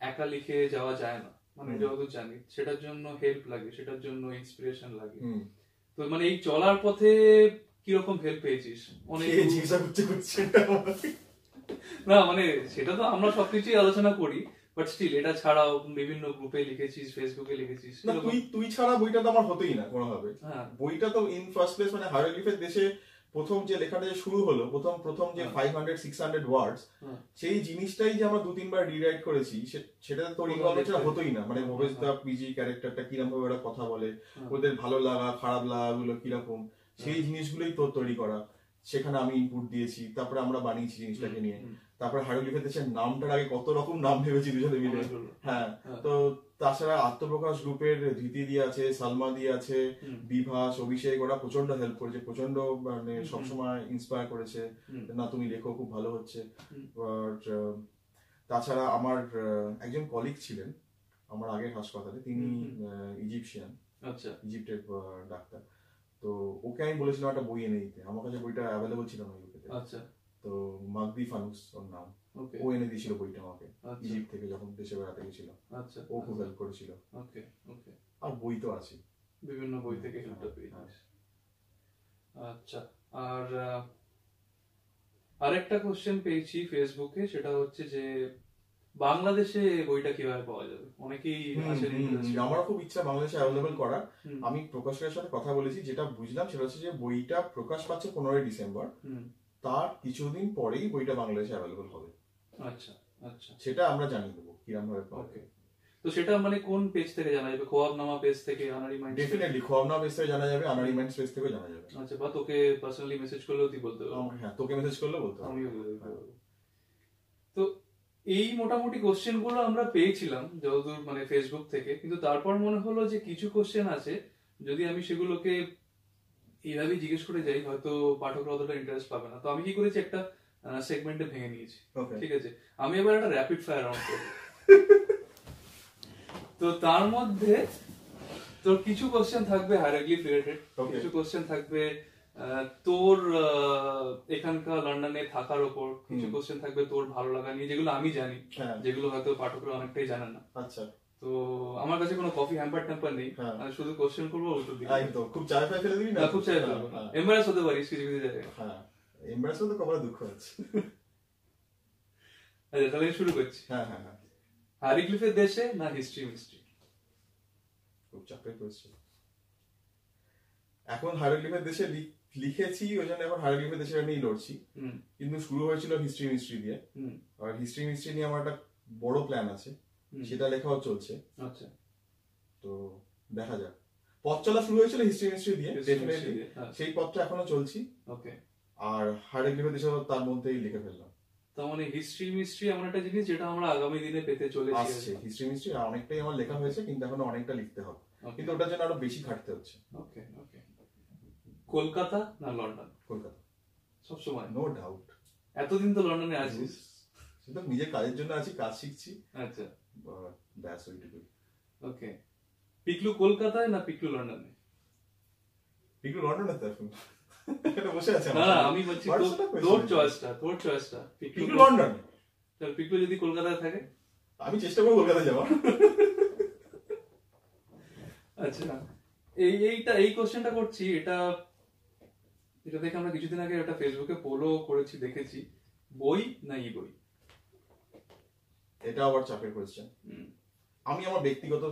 একা লিখে যাওয়া যায় না। মানে। যতদূর জানি। সেটার জন্য হেল্প লাগে সেটার জন্য ইন্সপিরেশন লাগে। তো মানে এই চলার পথে কীরকম হেল্প পেয়েছিস অনেক জিজ্ঞাসা করতে করছে না মানে সেটা তো আমরা সবকিছুই আলোচনা করি বাট স্টিল এটা ছাড়াও বিভিন্ন গ্রুপে লিখেছিস ফেসবুকে লিখেছিস না তুই তুই ছাড়া বইটা তো আমার হতোই না কোনোভাবে হ্যাঁ বইটা তো ইন ফার্স্ট প্লেস মানে হাইরোগ্লিফের দেশে প্রথম যে লেখাটা যে শুরু হলো প্রথম প্রথম যে। Five hundred six hundred words. সেই জিনিসটাই যে আমরা দু তিনবার রিরাইট করেছি সেটা তোর ইনভলভমেন্টটা হতোই না মানে ভবেশ। দা পিজি ক্যারেক্টারটা কীরকম ভাবে ওরা কথা বলে হ্যাঁ। ওদের ভালো লাগা খারাপ লাগাগুলো কীরকম সেই জিনিসগুলোই তোর তৈরি করা। সেখানে আমি ইনপুট দিয়েছি তারপরে আমরা বানিয়েছি জিনিসটাকে নিয়ে। তারপরে হাইরোগ্লিফের দেশের নামটার আগে কত রকম নাম ভেবেছি দুজনে মিলে। হ্যাঁ হ্যাঁ। তো তাছাড়া আত্মপ্রকাশ গ্রুপের ধৃতি দিয়ে আছে সালমা দিয়ে আছে বিভাস অভিষেক ওরা প্রচণ্ড হেল্প করেছে প্রচণ্ড মানে সবসময় ইন্সপায়ার করেছে। না তুমি লেখো খুব ভালো হচ্ছে। তাছাড়া আমার একজন কলিগ ছিলেন আমার আগের হাসপাতালে তিনি ইজিপশিয়ান আচ্ছা। ইজিপ্টের ডাক্তার। তো ওকে আমি বলেছিলাম একটা বই এনে দিতে। আমার কাছে বইটা অ্যাভেলেবল ছিল না ইউকেতে। আচ্ছা। তো মাগদি ফানুস ওর নাম। ওকে। ও এনে দিয়েছিল বইটা আমাকে। আচ্ছা। ইজিপ্ট থেকে যখন দেশে বেড়াতে গেছিল। আচ্ছা। ও খুব হেল্প করেছিল। ওকে ওকে। আর বই তো আছে। বিভিন্ন বই থেকে হেল্পটা হ্যাঁ। পেয়েছিস। আচ্ছা আর আরেকটা কোশ্চেন পেয়েছি ফেসবুকে সেটা হচ্ছে যে বাংলাদেশে বইটা কীভাবে পাওয়া যাবে? অনেকেই। আমারও খুব ইচ্ছা বাংলাদেশে অ্যাভেলেবল হুম, আমি প্রকাশকের সাথে কথা বলেছি যেটা বুঝলাম সেটা হচ্ছে যে বইটা প্রকাশ পাচ্ছে পনেরোই ডিসেম্বর। তার কিছুদিন পরেই বইটা বাংলাদেশে অ্যাভেলেবল হবে। আচ্ছা আচ্ছা। সেটা আমরা জানিয়ে দেবো কিরম ভাবে পাবে ওকে তো সেটা মানে কোন পেজ থেকে জানা যাবে? খোয়াবনামা পেজ থেকে আনারি মাইন্ড ডেফিনেটলি খোয়াবনা বেস থেকে জানা যাবে আনারিমেন্ট স্পেস থেকেও জানা যাবে। আচ্ছা বা তোকে পার্সোনালি মেসেজ করলেও তুই বলতে পারবি। হ্যাঁ তোকে মেসেজ করলে বলতে হবে আমিও বলে পারব। তো এই মোটামুটি কোশ্চেনগুলো আমরা পেয়েছিলাম যতদূর মানে ফেসবুক থেকে। কিন্তু তারপর মনে হলো যে কিছু কোশ্চেন আছে যদি আমি সেগুলোকে এইভাবেই জিজ্ঞেস করে যাই হয়তো পাঠকরা অতটা ইন্টারেস্ট পাবে না। তো আমি কি করেছি একটা সেগমেন্টে ভেঙে নিয়েছি। ঠিক আছে? আমি এবার একটা র্যাপিড ফায়ার রাউন্ড করব। তো তার মধ্যে তোর কিছু কোশ্চেন থাকবে হাইরাগ্লিফ রিলেটেড কিছু কোশ্চেন থাকবে তোর এখানকার লন্ডনে থাকার ওপর কিছু। কোশ্চেন থাকবে তোর ভালো লাগা নিয়ে যেগুলো আমি জানি হ্যাঁ। যেগুলো হয়তো পাঠকরা অনেকটাই জানেন না। আচ্ছা। তো আমার কাছে কোনো কফি হ্যাম্পার ট্যাম্পার নেই। হ্যাঁ। আমি শুধু কোশ্চেন করব উত্তর একদম। খুব চায় ফায় ফেলে দিবি না? খুব হ্যাঁ, এমবারাস হতে পারিস কিছু কিছু জায়গায়। হ্যাঁ। এমবারাস তো কপালে দুঃখ আছে। আচ্ছা তাহলে শুরু করছি। হ্যাঁ হ্যাঁ হ্যাঁ। হারিগ্লিফের দেশে না হিস্ট্রি মিস্ট্রি খুব চাপের কোয়েশ্চেন এখন হাইরোগ্লিফের দেশে লি- লিখেছি ওই জন্য এখন হাইরোগ্লিফের দেশে নিয়ে লড়ছি। কিন্তু শুরু হয়েছিল হিস্ট্রি মিস্ট্রি দিয়ে। আর হিস্ট্রি মিস্ট্রি নিয়ে আমার একটা বড় প্ল্যান আছে। সেটা লেখাও চলছে। আচ্ছা। তো দেখা যাক। পথ চলা শুরু হয়েছিল হিস্ট্রি মিস্ট্রি দিয়ে হ্যাঁ। সেই পথটা এখনও চলছি। ওকে আর হাইরোগ্লিফের দেশে তার মধ্যেই লিখে ফেললাম। তার মানে হিস্ট্রি মিস্ট্রি এমন একটা জিনিস যেটা আমরা আগামী দিনে পেতে চলেছি আসছে। হিস্ট্রি মিস্ট্রি অনেকটাই আমার লেখা হয়েছে কিন্তু এখনও অনেকটা লিখতে হবে। কিন্তু ওটার জন্য আরও বেশি খাটতে হচ্ছে। ওকে ওকে কলকাতা না লন্ডন? কলকাতা। সবসময়। নো ডাউট এতদিন তো লন্ডনে আছিস। সেটা নিজের কাজের জন্য আছি কাজ শিখছি। আচ্ছা। ব্যাস ওইটুকুই ওকে। পিকলু কলকাতায় না পিকলু লন্ডনে? পিকলু লন্ডনে তো এখন। বসে আছে না। আমি বলছি তোর- চয়েসটা তোর চয়েসটা পিকলু লন্ডনে। তাহলে পিকলু যদি কলকাতায় থাকে? আমি চেষ্টা করব কলকাতা যাওয়ার। আচ্ছা। এই এইটা এই কোশ্চেনটা করছি এটা এটা দেখে আমরা কিছুদিন আগে একটা ফেসবুকে পোলও করেছি দেখেছি। বই না ই বই এটা আবার চাপের কোয়েশ্চেন আমি আমার ব্যক্তিগত।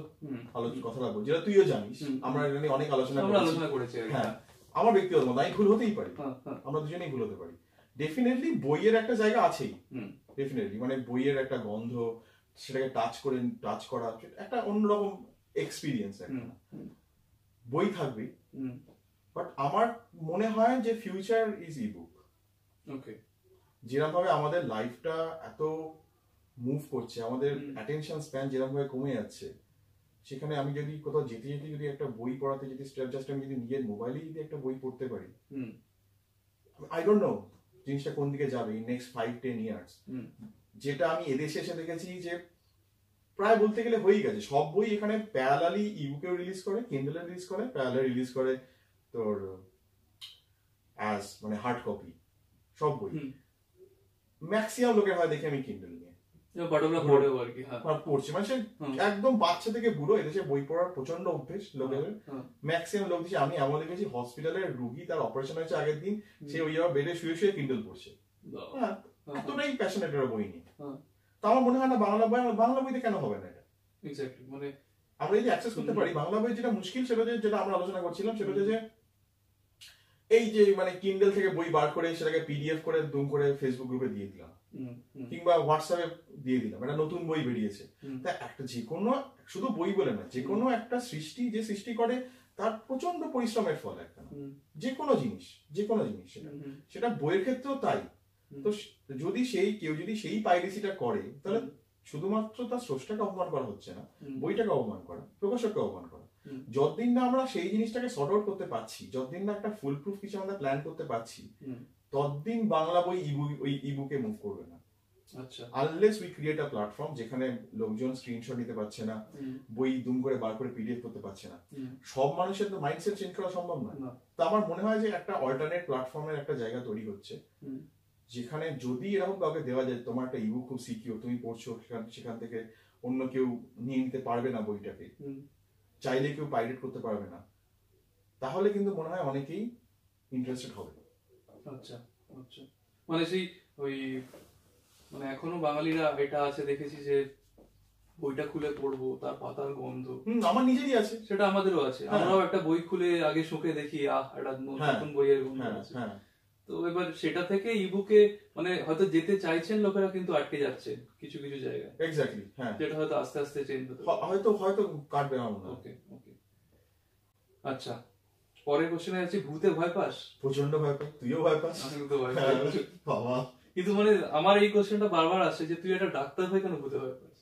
আলোচনা কথা বলব যেটা তুইও জানিস। আমরা এটা নিয়ে অনেক আলোচনা আলোচনা করেছি হ্যাঁ। আমার ব্যক্তিগত মত আমি ভুল হতেই পারি। হ্যাঁ, হ্যাঁ, আমরা দুজনেই ভুল হতে পারি। ডেফিনেটলি বইয়ের একটা জায়গা আছেই। ডেফিনেটলি মানে বইয়ের একটা গন্ধ সেটাকে টাচ করে টাচ করা একটা অন্যরকম এক্সপিরিয়েন্স একটা। বই থাকবে বাট আমার মনে হয় যে ফিউচার ইজ ইবুক ওকে যেরকম ভাবে আমাদের লাইফটা এত মুভ করছে আমাদের অ্যাটেনশন স্প্যান যেরকম ভাবে কমে যাচ্ছে সেখানে আমি যদি কোথাও যেতে যেতে যদি একটা বই পড়াতে যদি জাস্ট আমি যদি নিজের মোবাইলে যদি একটা বই পড়তে পারি আই ডোন্ট নো জিনিসটা কোন দিকে যাবে নেক্সট ফাইভ টেন ইয়ার্স যেটা আমি এদেশে এসে দেখেছি যে প্রায় বলতে গেলে হয়েই গেছে। সব বই এখানে প্যারালালি ইবুকেও রিলিজ করে কিন্ডেলে রিলিজ করে প্যারালালি রিলিজ করে। তোর অ্যাজ মানে হার্ড কপি সব বই। ম্যাক্সিমাম লোকের হয় দেখে আমি কিন্ডেল নিয়ে। হ্যাঁ। পড়ছি। মানে একদম বাচ্চা থেকে বুড়ো এদেশে বই পড়ার প্রচণ্ড অভ্যেস হ্যাঁ, ম্যাক্সিমাম লোক দিচ্ছে আমি এমন দেখেছি হসপিটালের রুগী তার অপারেশন হয়েছে আগের দিন সে ওই বেডে শুয়ে শুয়ে কিন্ডেল পড়ছে। হ্যাঁ হ্যাঁ, এতটাই প্যাশনেট এরা বই নিয়ে। হ্যাঁ। তো আমার মনে হয় না বাংলা বই বাংলা বইতে কেন হবে না এটা? Exactly, মানে আমরা যদি অ্যাক্সেস করতে পারি বাংলা বই যেটা মুশকিল সেটা যেটা আমরা আলোচনা করছিলাম সেটা হচ্ছে যে এই যে মানে কিন্ডেল থেকে বই বার করে সেটাকে পিডিএফ করে দুম করে ফেসবুক গ্রুপে দিয়ে দিলাম। কিংবা হোয়াটসঅ্যাপে দিয়ে দিলাম। একটা নতুন বই বেরিয়েছে। তা একটা যে কোনো শুধু বই বলে না যে কোনো একটা সৃষ্টি যে সৃষ্টি করে তার প্রচণ্ড পরিশ্রমের ফল একটা যে কোনো জিনিস যে কোনো জিনিস সেটা। সেটা বইয়ের ক্ষেত্রেও তাই। তো যদি সেই কেউ যদি সেই পাইরেসিটা করে তাহলে শুধুমাত্র তার স্রষ্টাকে অপমান করা হচ্ছে না বইটাকে অপমান করা প্রকাশককে অপমান করা। যতদিন না আমরা সেই জিনিসটাকে সর্ট আউট করতে পারছি যতদিন না একটা ফুল প্রুফ কিছু আমরা প্ল্যান করতে পারছি ততদিন বাংলা বই ইবু ওই ইবুকে মুভ করবে না। আচ্ছা। Unless we create a platform যেখানে লোকজন স্ক্রিনশট নিতে পারছে না বই দুম করে বার করে পিডিএফ করতে পারছে না। সব মানুষের তো মাইন্ডসেট চেঞ্জ করা সম্ভব না। তো আমার মনে হয় যে একটা অল্টারনেট প্ল্যাটফর্মের একটা জায়গা তৈরি হচ্ছে যেখানে যদি এরকম কাউকে দেওয়া যায় তোমার একটা ইবুক খুব সিকিও তুমি পড়ছো সেখান থেকে অন্য কেউ নিয়ে নিতে পারবে না বইটাকে। চাইলে কেউ পাইরেট করতে পারবে না। তাহলে কিন্তু মনে হয় অনেকেই ইন্টারেস্টেড হবে। আচ্ছা আচ্ছা। মানে সেই ওই মানে এখনও বাঙালিরা এটা আছে দেখেছি যে বইটা খুলে পড়ব তার পাতার গন্ধ। আমার নিজেরই আছে। সেটা আমাদেরও আছে। হ্যাঁ। আমরাও একটা বই খুলে আগে শুকে দেখি আহ একটা হ্যাঁ। নতুন বইয়ের গন্ধ হ্যাঁ আছে। হ্যাঁ। তো এবার সেটা থেকে ইবুকে মানে হয়তো যেতে চাইছেন লোকেরা কিন্তু আটকে যাচ্ছে। কিছু কিছু জায়গায়। এক্স্যাক্টলি হ্যাঁ। যেটা হয়তো আস্তে আস্তে চেঞ্জ হতে হয়তো হয়তো কাটবে আমার মনে ওকে ওকে আচ্ছা পরের কোশ্চেনে আছে ভূতে ভয় পাস? প্রচণ্ড ভয় পাই তুইও ভয় পাস? আমি তো ভয় হ্যাঁ, পাই বাবা। কিন্তু মানে আমার এই কোশ্চেনটা বারবার আসছে যে তুই একটা ডাক্তার হয়ে কেন ভূতে ভয় পাস?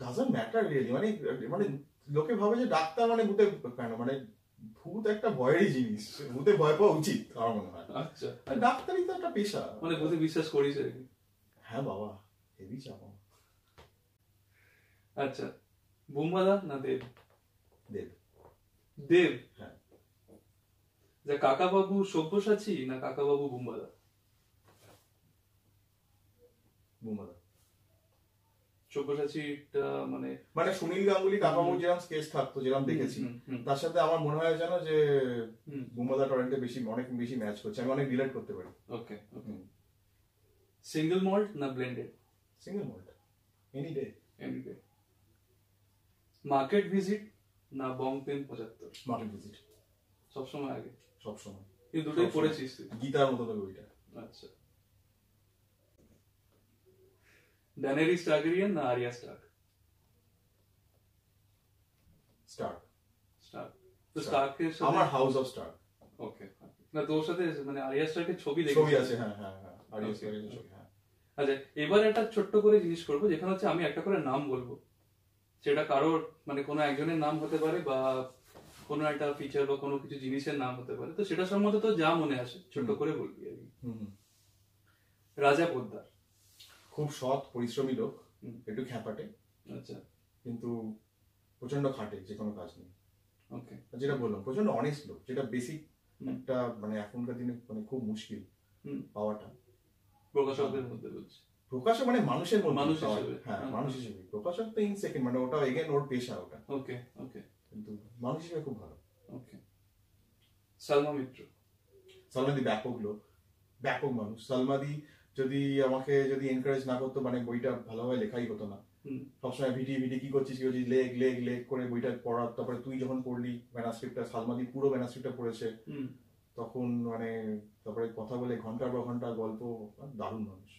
ডাজন্ট ম্যাটার রিয়েলি মানে মানে লোকে ভাবে যে ডাক্তার মানে ভূতে কেন? মানে ভূত একটা ভয়েরই জিনিস। ভূতে ভয় পাওয়া উচিত আমার মনে হয়। আচ্ছা। ডাক্তারই তো একটা পেশা। মানে ভূতে বিশ্বাস করিস আর কি। হ্যাঁ বাবা। হেভি চাপ। আচ্ছা বুম্বাদা না দেব? দেব। দেব? হ্যাঁ। যে কাকা বাবু সব্যসাচী না কাকা বাবু বুম্বাদা বুমাদা সব্যসাচীটা মানে মানে সুনীল গাঙ্গুলি কাকাবু যেরকম স্কেচ থাকতো যেরকম দেখেছি তার সাথে আমার মনে হয় যেন যে হুম, বুমাদা টরেন্টে বেশি অনেক বেশি ম্যাচ করছে আমি অনেক রিলেট করতে পারি। ওকে ওকে সিঙ্গেল মল্ট না blended single malt any day anyway market visit না বং পেন পঁচাত্তর? মার্কেট ভিজিট সবসময় আগে? সবসময় এই দুটোই। পড়েছিস তুই? গীতার মতো লাগে ওইটা আচ্ছা। ড্যানেরিস টার্গেরিয়ান না আরিয়া স্টার্ক স্টার স্টার্ক তো. স্টার্কের সাথে আমার হাউস অফ স্টার ওকে না তোর সাথে মানে আরিয়া স্টার্কের ছবি দেখি ছবি আছে হ্যাঁ হ্যাঁ হ্যাঁ। আর Okay. স্টারের ছবি হ্যাঁ। আচ্ছা এবার একটা ছোট্ট করে জিনিস করব যেখানে হচ্ছে আমি একটা করে নাম বলব। সেটা কারোর মানে কোনো একজনের নাম হতে পারে বা কোনো একটা ফিচার বা কোনো কিছু জিনিসের নাম হতে পারে। তো সেটা সম্বন্ধে তো যা মনে আসে ছোট্ট করে বলবি আর। রাজা পোদ্দার। খুব সৎ পরিশ্রমী লোক। একটু খ্যাপাটে। আচ্ছা। কিন্তু প্রচণ্ড খাটে যে কোনো কাজ নেই ওকে। যেটা বললাম প্রচণ্ড অনেস্ট লোক যেটা বেসিক। একটা মানে এখনকার দিনে মানে খুব মুশকিল হুম। পাওয়াটা। প্রকাশকদের মধ্যে বলছি প্রকাশক মানে মানুষের মানুষ হিসেবে। হ্যাঁ মানুষ হিসেবে। প্রকাশক তো ইন সেকেন্ড মানে ওটা এগেন ওর পেশা ওটা। ওকে ওকে কিন্তু মানুষ হিসেবে খুব ভালো। ওকে সালমা মিত্র। সালমাদি ব্যাপক লোক ব্যাপক মানুষ। সালমাদি যদি আমাকে যদি এনকারেজ না করতো মানে বইটা ভালোভাবে লেখাই হতো না। সবসময় ভিটি ভিটি কি করছিস কি করছিস লেগ লেগ লেগ করে বইটা পড়া তারপরে তুই যখন পড়লি ম্যানাস্ক্রিপ্টটা সালমাদি পুরো ম্যানাস্ক্রিপ্টটা পড়েছে। হুম। তখন মানে তারপরে কথা বলে ঘণ্টার পর ঘণ্টা গল্প দারুণ মানুষ।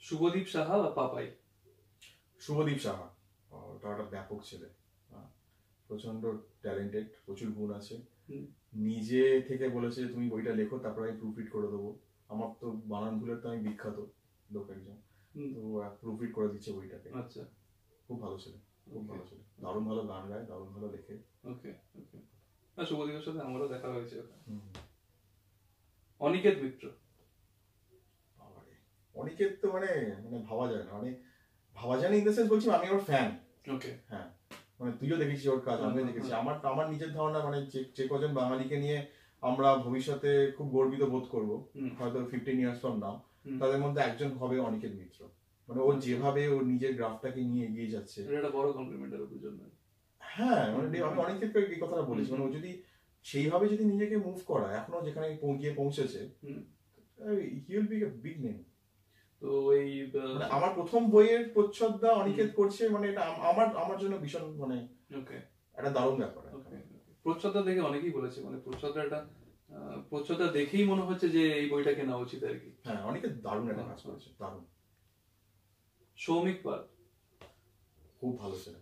শুভদীপ সাহা বা পাপাই? শুভদীপ সাহা। ওটা একটা ব্যাপক ছেলে। প্রচণ্ড ট্যালেন্টেড প্রচুর গুণ আছে। নিজে থেকে বলেছে তুমি বইটা লেখো তারপর আমি প্রুফরিড করে দেবো। আমার তো বানান ভুলের তো আমি বিখ্যাত লোক একজন। তো প্রুফরিড করে দিচ্ছে বইটাকে। আচ্ছা। খুব ভালো ছেলে খুব ভালো ছেলে। দারুণ ভালো গান গায় দারুণ ভালো লেখে। ওকে শুভদীপের সাথে আমারও দেখা হয়েছে। অনিকেত মিত্র। অনিকেত তো মানে মানে ভাবা যায় না। মানে ভাবা যায় না ইন দ্য সেন্স বলছি আমি ওর ফ্যান ওকে হ্যাঁ। মানে তুইও দেখেছিস ওর কাজ আমিও দেখেছি। আমার আমার নিজের ধারণা মানে যে কজন বাঙালিকে নিয়ে আমরা ভবিষ্যতে খুব গর্বিত বোধ করব হয়তো ফিফটিন ইয়ার্স ফ্রম নাও তাদের মধ্যে একজন হবে অনিকেত মিত্র। মানে ও যেভাবে ওর নিজের গ্রাফটাকে নিয়ে এগিয়ে যাচ্ছে। এটা বড় কমপ্লিমেন্টের ওর জন্য। হ্যাঁ মানে আমি অনিকেতকে এই কথাটা বলেছি। মানে ও যদি সেইভাবে যদি নিজেকে মুভ করা এখনও যেখানে গিয়ে পৌঁছেছে হুম। He will be big name তো এই মানে আমার প্রথম বইয়ের প্রচ্ছদটা অনিকেত করছে মানে এটা আমার আমার জন্য ভীষণ মানে ওকে একটা দারুণ ব্যাপার প্রচ্ছদটা দেখে অনেকেই বলেছে মানে প্রচ্ছদটা প্রচ্ছদটা দেখেই মনে হচ্ছে যে এই বইটা কেনা উচিত আর কি। হ্যাঁ অনেকে দারুণ একটা কাজ করেছে দারুণ। সৌমিক পাল। খুব ভালো ছেলে।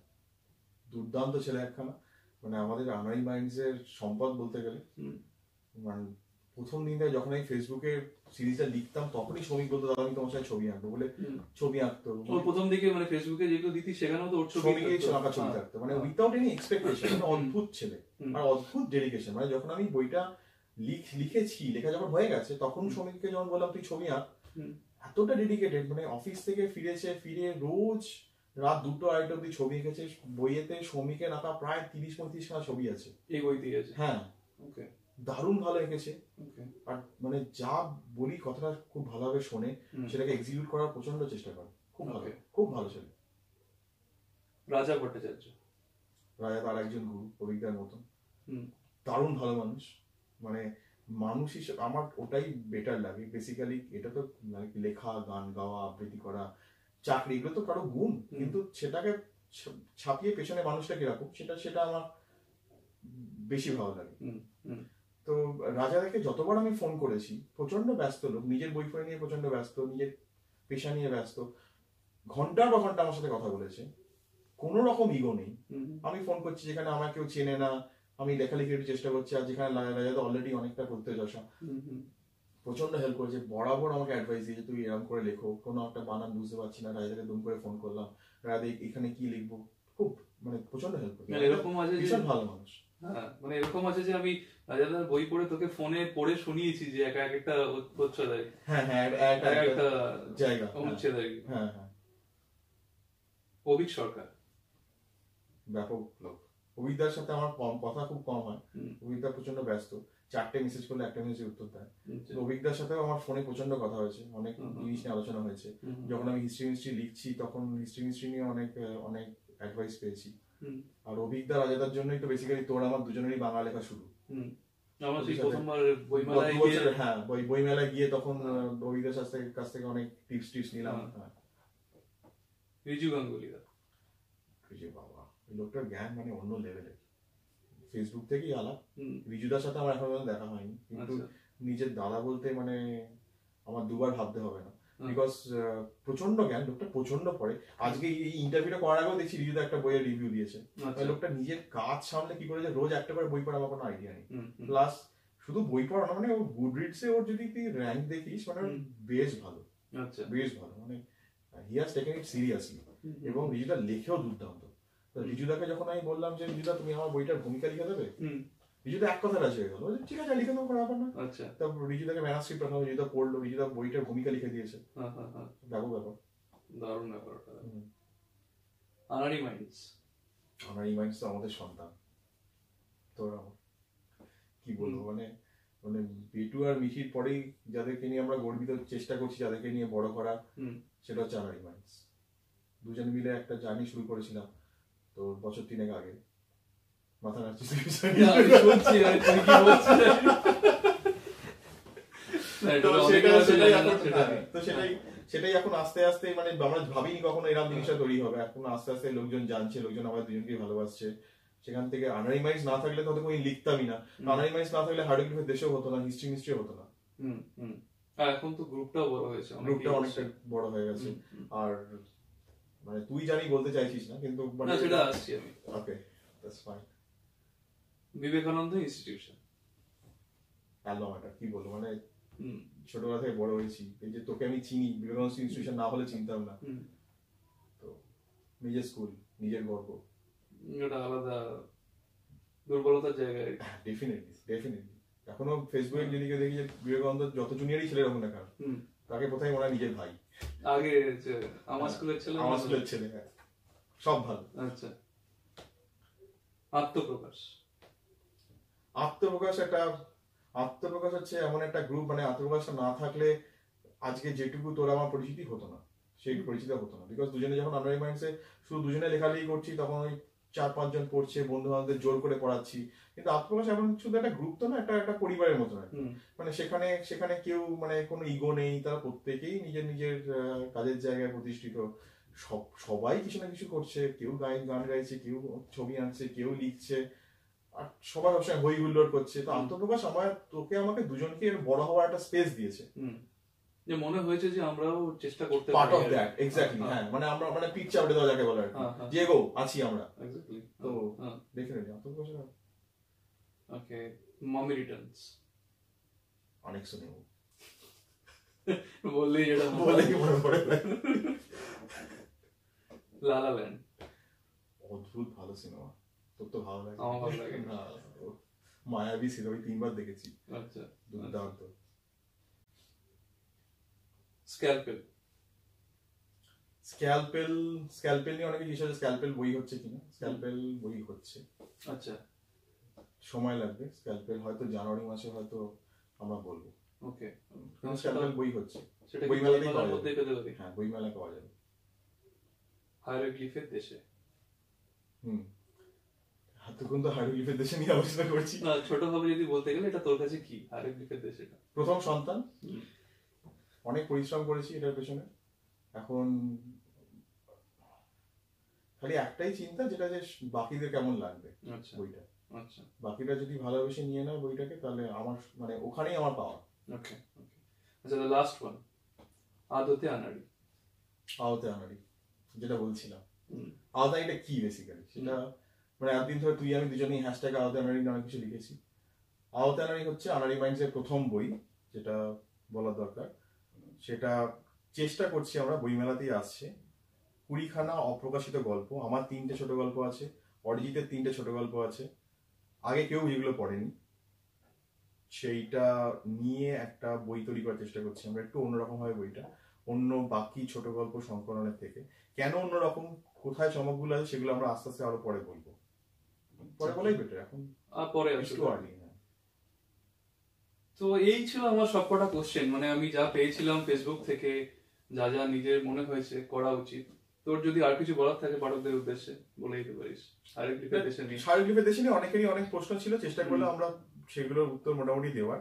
দুর্দান্ত ছেলে একখানা। মানে আমাদের আনারি মাইন্ডস এর সম্পদ বলতে গেলে। মানে প্রথম দিন থেকে যখন আমি ফেসবুকে সিরিজটা লিখতাম তখনই শ্রমিক বলতো দাদা আমি তোমার সাথে ছবি আঁকবো। বলে ছবি আঁকতো। প্রথম দিকে মানে ফেসবুকে যেগুলো দিতি সেখানেও তো ওর ছবি আঁকা ছবি হ্যাঁ। থাকতো। মানে উইথাউট এনি এক্সপেকটেশন অদ্ভুত ছেলে। আর অদ্ভুত ডেডিকেশন মানে যখন আমি বইটা লিখ লিখেছি লেখা যখন হয়ে গেছে তখন শ্রমিককে যখন বললাম তুই ছবি আঁক। এতটা ডেডিকেটেড মানে অফিস থেকে ফিরেছে ফিরে রোজ রাত দুটো আড়াইটা অব্দি ছবি এঁকেছে। বইয়েতে শ্রমিকের আঁকা প্রায় তিরিশ পঁয়ত্রিশ খানা ছবি আছে। এই বই দিয়ে আছে? হ্যাঁ। ওকে দারুণ ভালো এঁকেছে। আর মানে যা বলি কথাটা খুব ভালোভাবে শোনে সেটাকে এক্সিকিউট করার প্রচণ্ড চেষ্টা করে। খুব ভালো খুব ভালো ছেলে রাজা ভট্টাচার্য। রাজা তার একজন গুরু অভিজ্ঞার মতন। হুম। দারুণ ভালো মানুষ। মানে মানুষ হিসেবে আমার ওটাই বেটার লাগে। বেসিক্যালি এটা তো like লেখা গান গাওয়া আবৃত্তি করা চাকরি এগুলো তো কারও গুণ কিন্তু সেটাকে ছাপিয়ে পেছনে মানুষটা কীরকম সেটা সেটা আমার বেশি ভালো লাগে। তো রাজাদাকে যতবার আমি ফোন করেছি প্রচণ্ড ব্যস্ত লোক নিজের বই ফই নিয়ে প্রচণ্ড ব্যস্ত নিজের পেশা নিয়ে ব্যস্ত ঘণ্টার পর ঘণ্টা আমার সাথে কথা বলেছে। কোনো রকম ইগো নেই। আমি ফোন করছি যেখানে আমার কেউ চেনে না আমি লেখালেখির একটু চেষ্টা করছি আর যেখানে লা- রাজাদা অলরেডি অনেকটা করতে যশা। প্রচণ্ড হেল্প করেছে। বরাবর আমাকে অ্যাডভাইস দিয়েছে তুই এরকম করে লেখো কোনো একটা বানান বুঝতে পারছি না রাজাদাকে দুম করে ফোন করলাম। রাজা এখানে কি লিখব। খুব মানে প্রচণ্ড হেল্প মানে করেছে এরকম আছে ভীষণ ভালো মানুষ। হ্যাঁ মানে এরকম আছে যে আমি রাজাদার বই পড়ে তোকে ফোনে পড়ে শুনিয়েছি যে এক এক একটা আর হ্যাঁ হ্যাঁ এক- এক- এক এক- একটা জায়গা হ্যাঁ, অনুচ্ছেদ হ্যাঁ হ্যাঁ। অভিক সরকার। ব্যাপক লোক। অভিদার সাথে আমার কম কথা খুব কম হয়। হুম। অভিদা প্রচণ্ড ব্যস্ত। চারটে মেসেজ করলে একটা মেসেজ উত্তর দেয় আচ্ছা। তো অভিজ্ঞতার সাথেও আমার ফোনে প্রচণ্ড কথা হয়েছে অনেক। জিনিস নিয়ে আলোচনা হয়েছে যখন আমি হিস্ট্রি মিস্ট্রি লিখছি তখন হিস্ট্রি মিস্ট্রি নিয়ে অনেক অনেক অ্যাডভাইস পেয়েছি আর অভিজ্ঞতা রাজাদার জন্যই তো বেসিক্যালি তোর আমার দুজনেরই বাংলা লেখা শুরু। আমরা সেই অভিক প্রথমবার বইমেলায় গিয়ে হ্যাঁ বই বইমেলায় গিয়ে তখন কাছ থেকে অনেক টিপস টিপস নিলাম হ্যাঁ। রিজু গাঙ্গুলি দা। বাবা লোকটার জ্ঞান মানে অন্য লেভেলের ফেসবুক থেকেই আলাপ। হুম, রিজুদার সাথে আমার এখন পর্যন্ত দেখা হয়নি। কিন্তু আচ্ছা। নিজের দাদা বলতে মানে আমার দুবার ভাবতে হবে না। বিকজ প্রচণ্ড জ্ঞান লোকটা প্রচণ্ড পড়ে। আজকে এই ইন্টারভিউটা করার আগেও দেখছি রিজুদা একটা বইয়ের রিভিউ দিয়েছে। আচ্ছা। লোকটা নিজের কাজ সামনে কি করে যে রোজ একটা করে বই পড়া আমার কোনো আইডিয়া নেই। প্লাস শুধু বই পড়া না মানে ওর গুড রিডসে ওর যদি তুই র্যাঙ্ক দেখিস মানে বেশ ভালো। আচ্ছা। বেশ ভালো। মানে he has taken it seriously এবং রিজুদা লেখেও দুর্দান্ত। রিজুদাকে যখন আমি বললাম যে রিজুদা তুমি আমার বইটার ভূমিকা লিখে দেবে? হুম, রিজুদা এক কথা রাজি হয়ে গেল। ঠিক আছে লিখে দেবো ব্যাপার না। আচ্ছা। তারপর রিজুদাকে ম্যানাস্ক্রিপ্ট পাঠাবো রিজুদা পড়ল রিজুদা বইটার ভূমিকা লিখে দিয়েছে। হ্যাঁ হ্যাঁ হ্যাঁ ব্যাপক ব্যাপার। দারুণ ব্যাপার। আনারি মাইন্ডস আমার মাইন্ডস তো আমাদের সন্তান। তো আমার। কি বলব মানে মানে পেটু আর মিঠির পরেই যাদেরকে নিয়ে আমরা গর্বিত চেষ্টা করছি যাদেরকে নিয়ে বড় করা হুম। সেটা হচ্ছে আমার মাইন্ডস দুজন মিলে একটা জার্নি শুরু করেছিলাম। তো বছর তিনেক আগে। মাথা নাড়ছিস তো সেটাই সেটাই এখন আস্তে আস্তে মানে আমরা ভাবিনি কখনো এরকম জিনিসটা তৈরি হবে। এখন আস্তে আস্তে লোকজন জানছে লোকজন আমার দুজনকে ভালোবাসছে। সেখান থেকে আনারি মাইন্স না থাকলে তো কোনো লিখতামই না। আনারি মাইন্স না থাকলে হার্ডোগ্রাফের দেশেও হতো না হিস্ট্রি মিস্ট্রি হতো না। আর এখন তো গ্রুপটাও বড় হয়েছে গ্রুপটা। অনেকটা বড় হয়ে গেছে। আর মানে তুই জানি বলতে চাইছিস না কিন্তু না সেটা আসছি আমি। Okay that's fine Vivekananda institution album এটা কি বলব? মানে ছোটবেলা থেকে বড় হয়েছি। এই যে তোকে আমি চিনি বিবেকানন্দ ইনস্টিটিউশন না হলে চিনতাম না। তো নিজের স্কুল নিজের গর্ব। ওটা আলাদা দুর্বলতার জায়গায়। ডেফিনেটলি ডেফিনেটলি এখনও ফেসবুকে যদি কেউ দেখি যে বিবেকানন্দ যত জুনিয়রই ছেলে হোক না কেন তাকে কোথায় মনে হয় নিজের ভাই। আগে আমার স্কুলের ছেলে আমার স্কুলের ছেলে হ্যাঁ। সব ভালো। আচ্ছা। আত্মপ্রকাশ। আত্মপ্রকাশ একটা আত্মপ্রকাশ হচ্ছে এমন একটা গ্রুপ মানে আত্মপ্রকাশ না থাকলে আজকে যেটুকু তোর আমার পরিচিতি হতো না সেই পরিচিত হতো না। বিকজ দুজনে যখন আন্ডার মাইন্ডসে শুধু দুজনে লেখালেখি করছি তখন ওই চার পাঁচজন পড়ছে বন্ধু বান্ধবদের জোর করে পড়াচ্ছি কিন্তু আত্মপ্রকাশ এমন শুধু একটা গ্রুপ তো না একটা একটা পরিবারের মতো। হুম। মানে সেখানে সেখানে কেউ মানে কোনো ইগো নেই তারা প্রত্যেকেই নিজের নিজের কাজের জায়গায় প্রতিষ্ঠিত। সব সবাই কিছু না কিছু করছে। কেউ গান গান গাইছে কেউ ছবি আনছে কেউ লিখছে। আর সবাই সবসময় হই হুল্লোড় করছে। তো। আত্মপ্রকাশ আমার তোকে আমাকে দুজনকে বড় হওয়ার একটা স্পেস দিয়েছে। যে মনে হয়েছে যে আমরাও চেষ্টা করতে পার্ট অফ দ্যাট এক্স্যাক্টলি হ্যাঁ। মানে আমরা মানে পিচ চাপড়ে দেওয়া যাকে বলে আর কি। হ্যাঁ, হ্যাঁ। যে গো আছি আমরা। এক্স্যাক্টলি তো হ্যাঁ ডেফিনেটলি আত্মপ্রকাশ ওকে মামি রিটার্নস অনেক শুনে। যেটা বলেই মনে পড়ে। লালা ল্যান্ড অদ্ভুত ভালো সিনেমা। তোর তো ভালো লাগে। আমার ভালো লাগে। মায়াবী ওই তিনবার দেখেছি। আচ্ছা দুর্দান্ত। স্ক্যালপেল স্ক্যালপেল স্ক্যালপেল নিয়ে অনেকে জিজ্ঞাসা স্ক্যালপেল বই হচ্ছে কিনা? স্ক্যালপেল বই হচ্ছে। আচ্ছা। সময় লাগবে। স্ক্যালপেল হয়তো জানুয়ারি মাসে হয়তো আমরা বলব। ওকে। কিন্তু স্ক্যালপেল বই হচ্ছে। সেটা বই মেলাতেই পাওয়া যাবে। হ্যাঁ বই মেলায় পাওয়া যাবে। হায়ারোগ্লিফের দেশে। হুম। হাতুকুন তো হারুলিফের দেশে নিয়ে আলোচনা করছি। না ছোট ভাবে যদি বলতে গেলে এটা তোর কাছে কি? হায়ারোগ্লিফের দেশেটা প্রথম সন্তান? হুম। অনেক পরিশ্রম করেছি এটার পেছনে। এখন খালি একটাই চিন্তা যেটা যে বাকিদের কেমন লাগবে আচ্ছা বইটা। আচ্ছা। বাকিরা যদি ভালোবেসে নিয়ে নেয় বইটাকে তাহলে আমার মানে ওখানেই আমার পাওয়া। ওকে আচ্ছা লাস্ট ওয়ান আদতে আনাড়ি। আওতে আনারি যেটা বলছিলাম। আওতা এটা কি বেসিক্যালি সেটা মানে একদিন ধরে তুই আমি দুজনেই হ্যাশট্যাগ আওতে আনারি অনেক কিছু লিখেছি। আওতে আনারি হচ্ছে আনারি মাইন্ডসের প্রথম বই যেটা বলার দরকার। সেটা চেষ্টা করছি আমরা বইমেলাতেই আসছে। কুড়িখানা অপ্রকাশিত গল্প আমার তিনটে ছোট গল্প আছে অরিজিতের তিনটে ছোট গল্প আছে। আগে কেউ এগুলো পড়েনি। সেইটা নিয়ে একটা বই তৈরি করার চেষ্টা করছি আমরা একটু অন্যরকম হয় বইটা অন্য বাকি ছোট গল্প সংকলনের থেকে। কেন অন্যরকম কোথায় চমকগুলো আছে সেগুলো আমরা আস্তে আস্তে আরও পরে বলব। পরে বলেই বেটার এখন আর পরে একটু আসলে। আর্লি তো এই ছিল আমার সবকটা কোশ্চেন মানে আমি যা পেয়েছিলাম ফেসবুক থেকে যা যা নিজের মনে হয়েছে করা উচিত। তোর যদি আর কিছু বলার থাকে পাঠকদের উদ্দেশ্যে বলে দিতে পারিস। হায়ারোগ্লিফের দেশে নিয়ে শারীরিক দেশে নিয়ে অনেকেরই অনেক প্রশ্ন ছিল চেষ্টা করলে আমরা সেগুলোর উত্তর মোটামুটি দেওয়ার।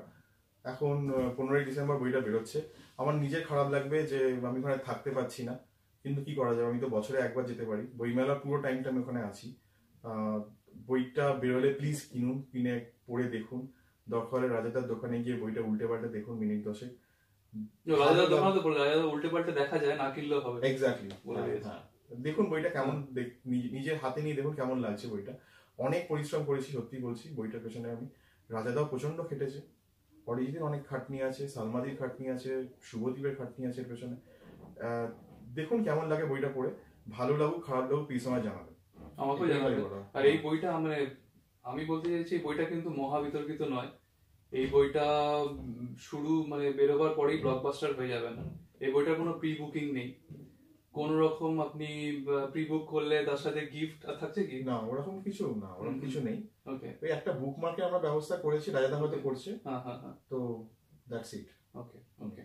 এখন পনেরোই ডিসেম্বর বইটা বেরোচ্ছে। আমার নিজের খারাপ লাগবে যে আমি ওখানে থাকতে পারছি না। কিন্তু কি করা যাবে? আমি তো বছরে একবার যেতে পারি। বইমেলার পুরো টাইমটা আমি ওখানে আছি। বইটা বেরোলে প্লিজ কিনুন কিনে পড়ে দেখুন। হলে রাজাদার দোকানে গিয়ে বইটা উল্টে পাল্টে দেখুন মিনিট দশেক। রাজাদার দোকানে তো বলে রাজাদা উল্টে পাল্টে দেখা যায় না কিনলেও হবে। এক্স্যাক্টলি হ্যাঁ দেখুন বইটা কেমন নিজের হাতে নিয়ে দেখুন কেমন লাগছে বইটা। অনেক পরিশ্রম করেছি সত্যি বলছি বইটার পেছনে আমি। রাজাদাও প্রচণ্ড খেটেছে। অরিজিতের অনেক খাটনি আছে সালমাদির খাটনি আছে শুভদীপের খাটনি আছে এর পেছনে। দেখুন কেমন লাগে বইটা পড়ে। ভালো লাগুক খারাপ লাগুক প্লিজ আমায় জানাবেন। আমাকেও এটাই জানাবে বলা। আর এই বইটা মানে আমি বলতে চাইছি বইটা কিন্তু মহাবিতর্কিত নয়। এই বইটা শুরু মানে বেরোবার পরেই ব্লকবাস্টার হয়ে যাবে না। এই বইটার কোনো প্রি বুকিং নেই। কোন রকম আপনি প্রি বুক করলে তার সাথে গিফট থাকছে কি? না ওরকম কিছু না ওরকম কিছু নেই। ওকে ওই একটা বুক মার্কে আমরা ব্যবস্থা করেছি রাজাদা হয়তো করছে। হ্যাঁ হ্যাঁ হ্যাঁ। তো that's it okay okay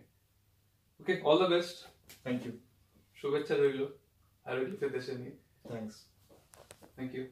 okay all the best thank you শুভেচ্ছা রইল। আর হারোগ্লিফের দেশে নিয়ে। Thanks thank you